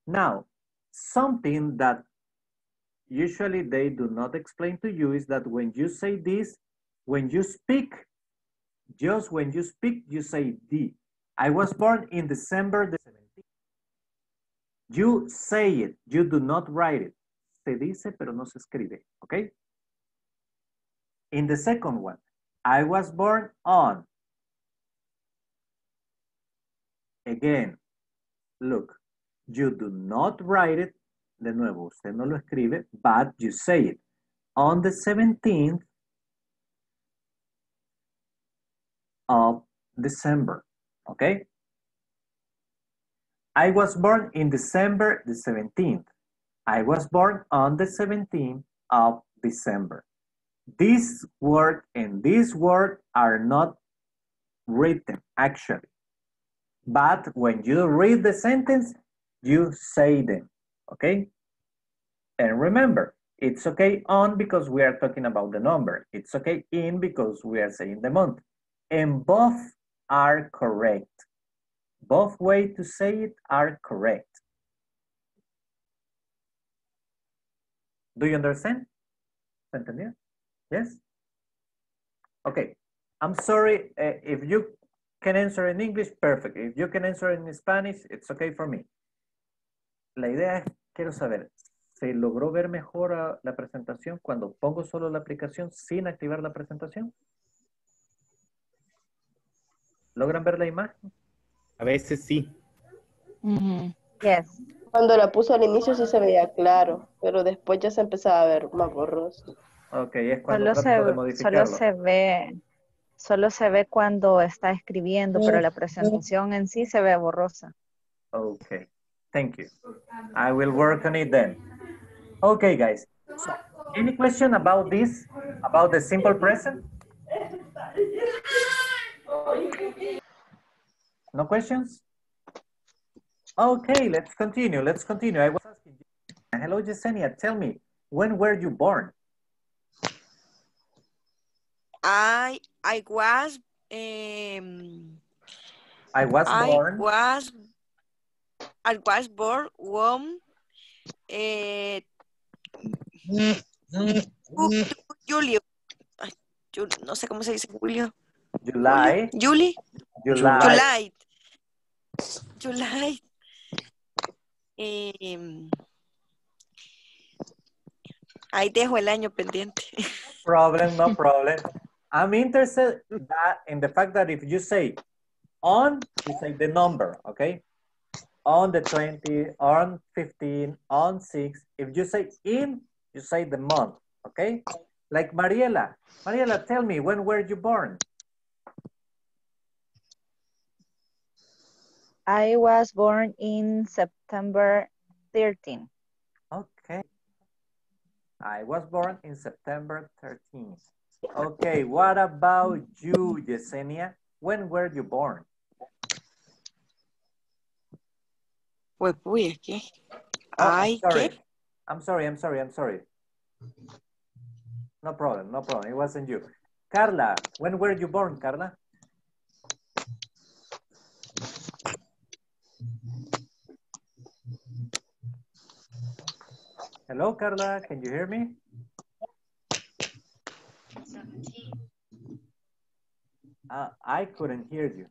Now, something that usually they do not explain to you is that when you say this, when you speak, just when you speak, you say D. I was born in December the 17th. You say it, you do not write it. Se dice, pero no se escribe, okay? In the second one, I was born on. Again, look, you do not write it, De nuevo, usted no lo escribe, but you say it. On the 17th of December, okay? I was born in December the 17th. I was born on the 17th of December. This word and this word are not written actually. But when you read the sentence, you say them, okay? And remember, it's okay on because we are talking about the number. It's okay in because we are saying the month. And both are correct. Both ways to say it are correct. Do you understand? Yes? Okay. I'm sorry uh, if you can answer in English, perfect. If you can answer in Spanish, it's okay for me. La idea es, quiero saber, ¿se logró ver mejor la presentación cuando pongo solo la aplicación sin activar la presentación? ¿Logran ver la imagen? A veces sí. Yes. Cuando la puse al inicio sí se veía claro, pero después ya se empezaba a ver más borroso. Ok, es cuando Solo de se, modificarlo. solo se ve, solo se ve cuando está escribiendo, pero la presentación en sí se ve borrosa. Okay, thank you. I will work on it then. Okay, guys. So, any question about this, about the simple present? No questions? Okay, let's continue. Let's continue. I was asking. Hello, Yesenia. Tell me, when were you born? I I was um I was I born. was I was born one eh, Julio. Ay, Jul- no sé cómo se dice Julio. July. Julie. July. July. July. Em, ahí dejo el año pendiente. problem, no problem. I'm interested that in the fact that if you say on, you say the number, okay? On the 20, on 15, on 6. If you say in, you say the month, okay? Like Mariela. Mariela, tell me, when were you born? I was born in September 13. Okay. I was born in September 13th. Okay, what about you, Yesenia? When were you born? Pues, uy, ¿qué? Oh, I'm Ay, sorry. ¿qué? I'm sorry, I'm sorry, I'm sorry. No problem, no problem. It wasn't you. Carla, when were you born, Carla? Hello, Carla, can you hear me? Uh, I couldn't hear you.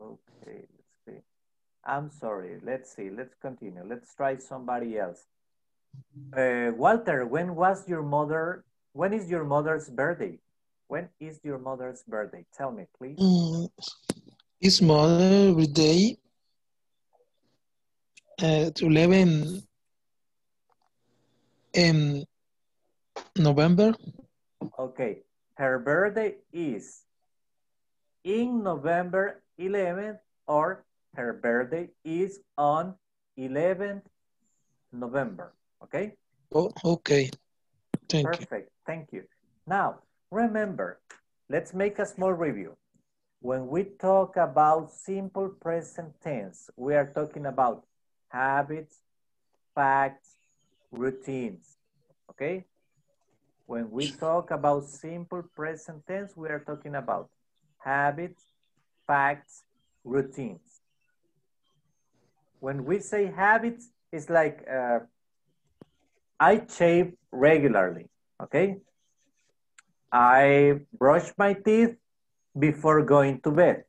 Okay, let's see. I'm sorry. Let's see. Let's continue. Let's try somebody else. Uh, Walter, when was your mother? When is your mother's birthday? When is your mother's birthday? Tell me, please. Mm, His mother birthday uh, to 11 in November. Okay. Her birthday is in November 11th or her birthday is on 11th November. Okay? Oh, okay. Thank you. Perfect. Thank you. Now, remember, let's make a small review. When we talk about simple present tense, we are talking about habits, facts, routines. Okay? When we talk about simple present tense, we are talking about habits, facts, routines. When we say habits, it's like uh, I shave regularly, okay? I brush my teeth before going to bed.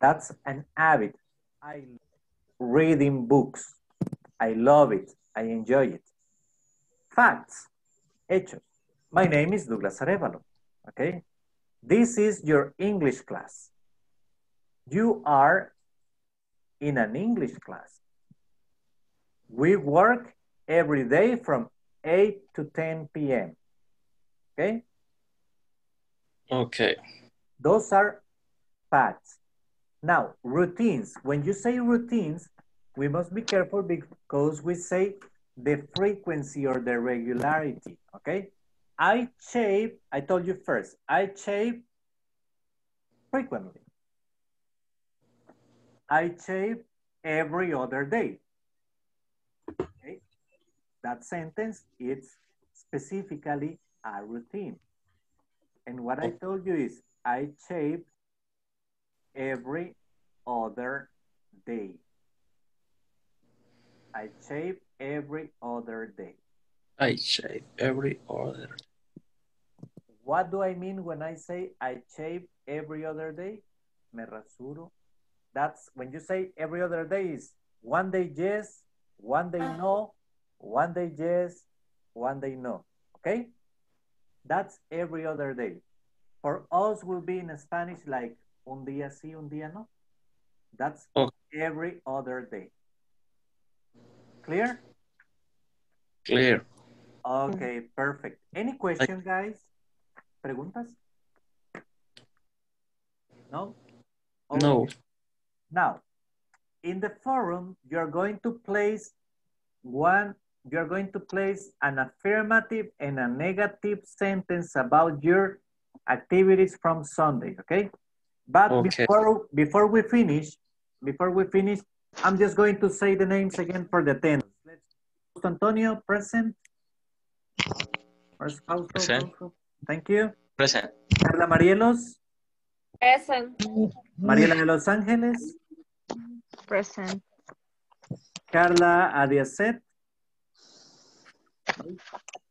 That's an habit. I reading books. I love it. I enjoy it. Facts, hechos. My name is Douglas Arevalo. Okay. This is your English class. You are in an English class. We work every day from 8 to 10 p.m. Okay? Okay. Those are facts. Now, routines. When you say routines, we must be careful because we say the frequency or the regularity, okay? I shave, I told you first, I shave frequently. I shave every other day. Okay? That sentence it's specifically a routine. And what I told you is I shave every other day. I shave every other day. I shave every other. What do I mean when I say I shave every other day? Me rasuro. That's when you say every other day is one day yes, one day no, one day yes, one day no. Okay? That's every other day. For us will be in Spanish like un día sí, un día no. That's Okay. every other day. Clear? Clear. Okay, mm. perfect. Any questions, guys? ¿Preguntas? No? No. Now, in the forum, you're going to place one, you're going to place an affirmative and a negative sentence about your activities from Sunday, okay? But Okay. before before we finish, before we finish, I'm just going to say the names again for the 10. Antonio, present. Fausto, Present. Fausto. Thank you. Present. Carla Marielos, Present. Mariela de Los Ángeles, Present. Carla Adiacet,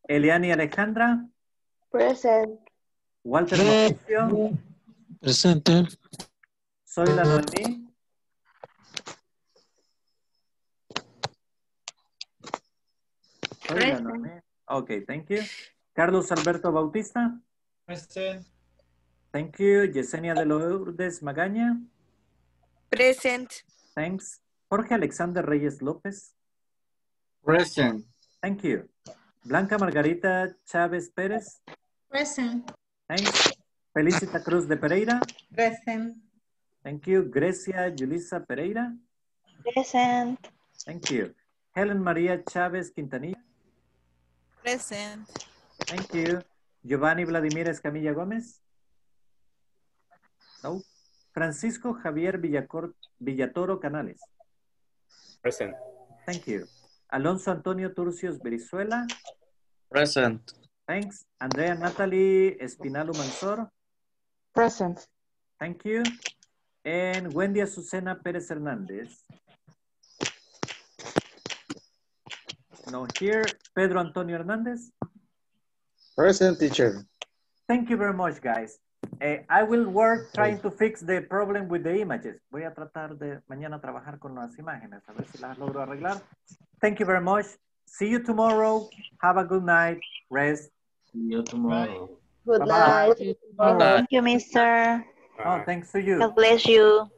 Eliani Alejandra, Present. Walter Mauricio, Presente. soy la Noemí, soy la Present. Okay, thank you. Carlos Alberto Bautista, Present. thank you. Yesenia de Lourdes Magaña, Present. thanks. Jorge Alexander Reyes López, Present. thank you. Blanca Margarita Chávez Pérez, Present. thanks. Felicita Cruz de Pereira, Present. thank you. Grecia Yulisa Pereira, Present. thank you. Helen María Chávez Quintanilla, Present. thank you. Giovanni Vladimir Escamilla Gómez, no. Francisco Javier Villacor, Villatoro Canales, Present. thank you. Alonso Antonio Turcios Brizuela, Present. thanks. Andrea Natalie Espinalo Mansor, Present. thank you. And Wendy Azucena Pérez Hernández. No here. Pedro Antonio Hernández. Present teacher. Thank you very much, guys. Eh, I will work trying to fix the problem with the images. Voy a tratar de mañana trabajar con las imágenes, a ver si las logro arreglar. Thank you very much. See you tomorrow. Have a good night. Rest. See you tomorrow. Good Bye-bye. night. Thank you, mister. Oh, thanks to you. God bless you.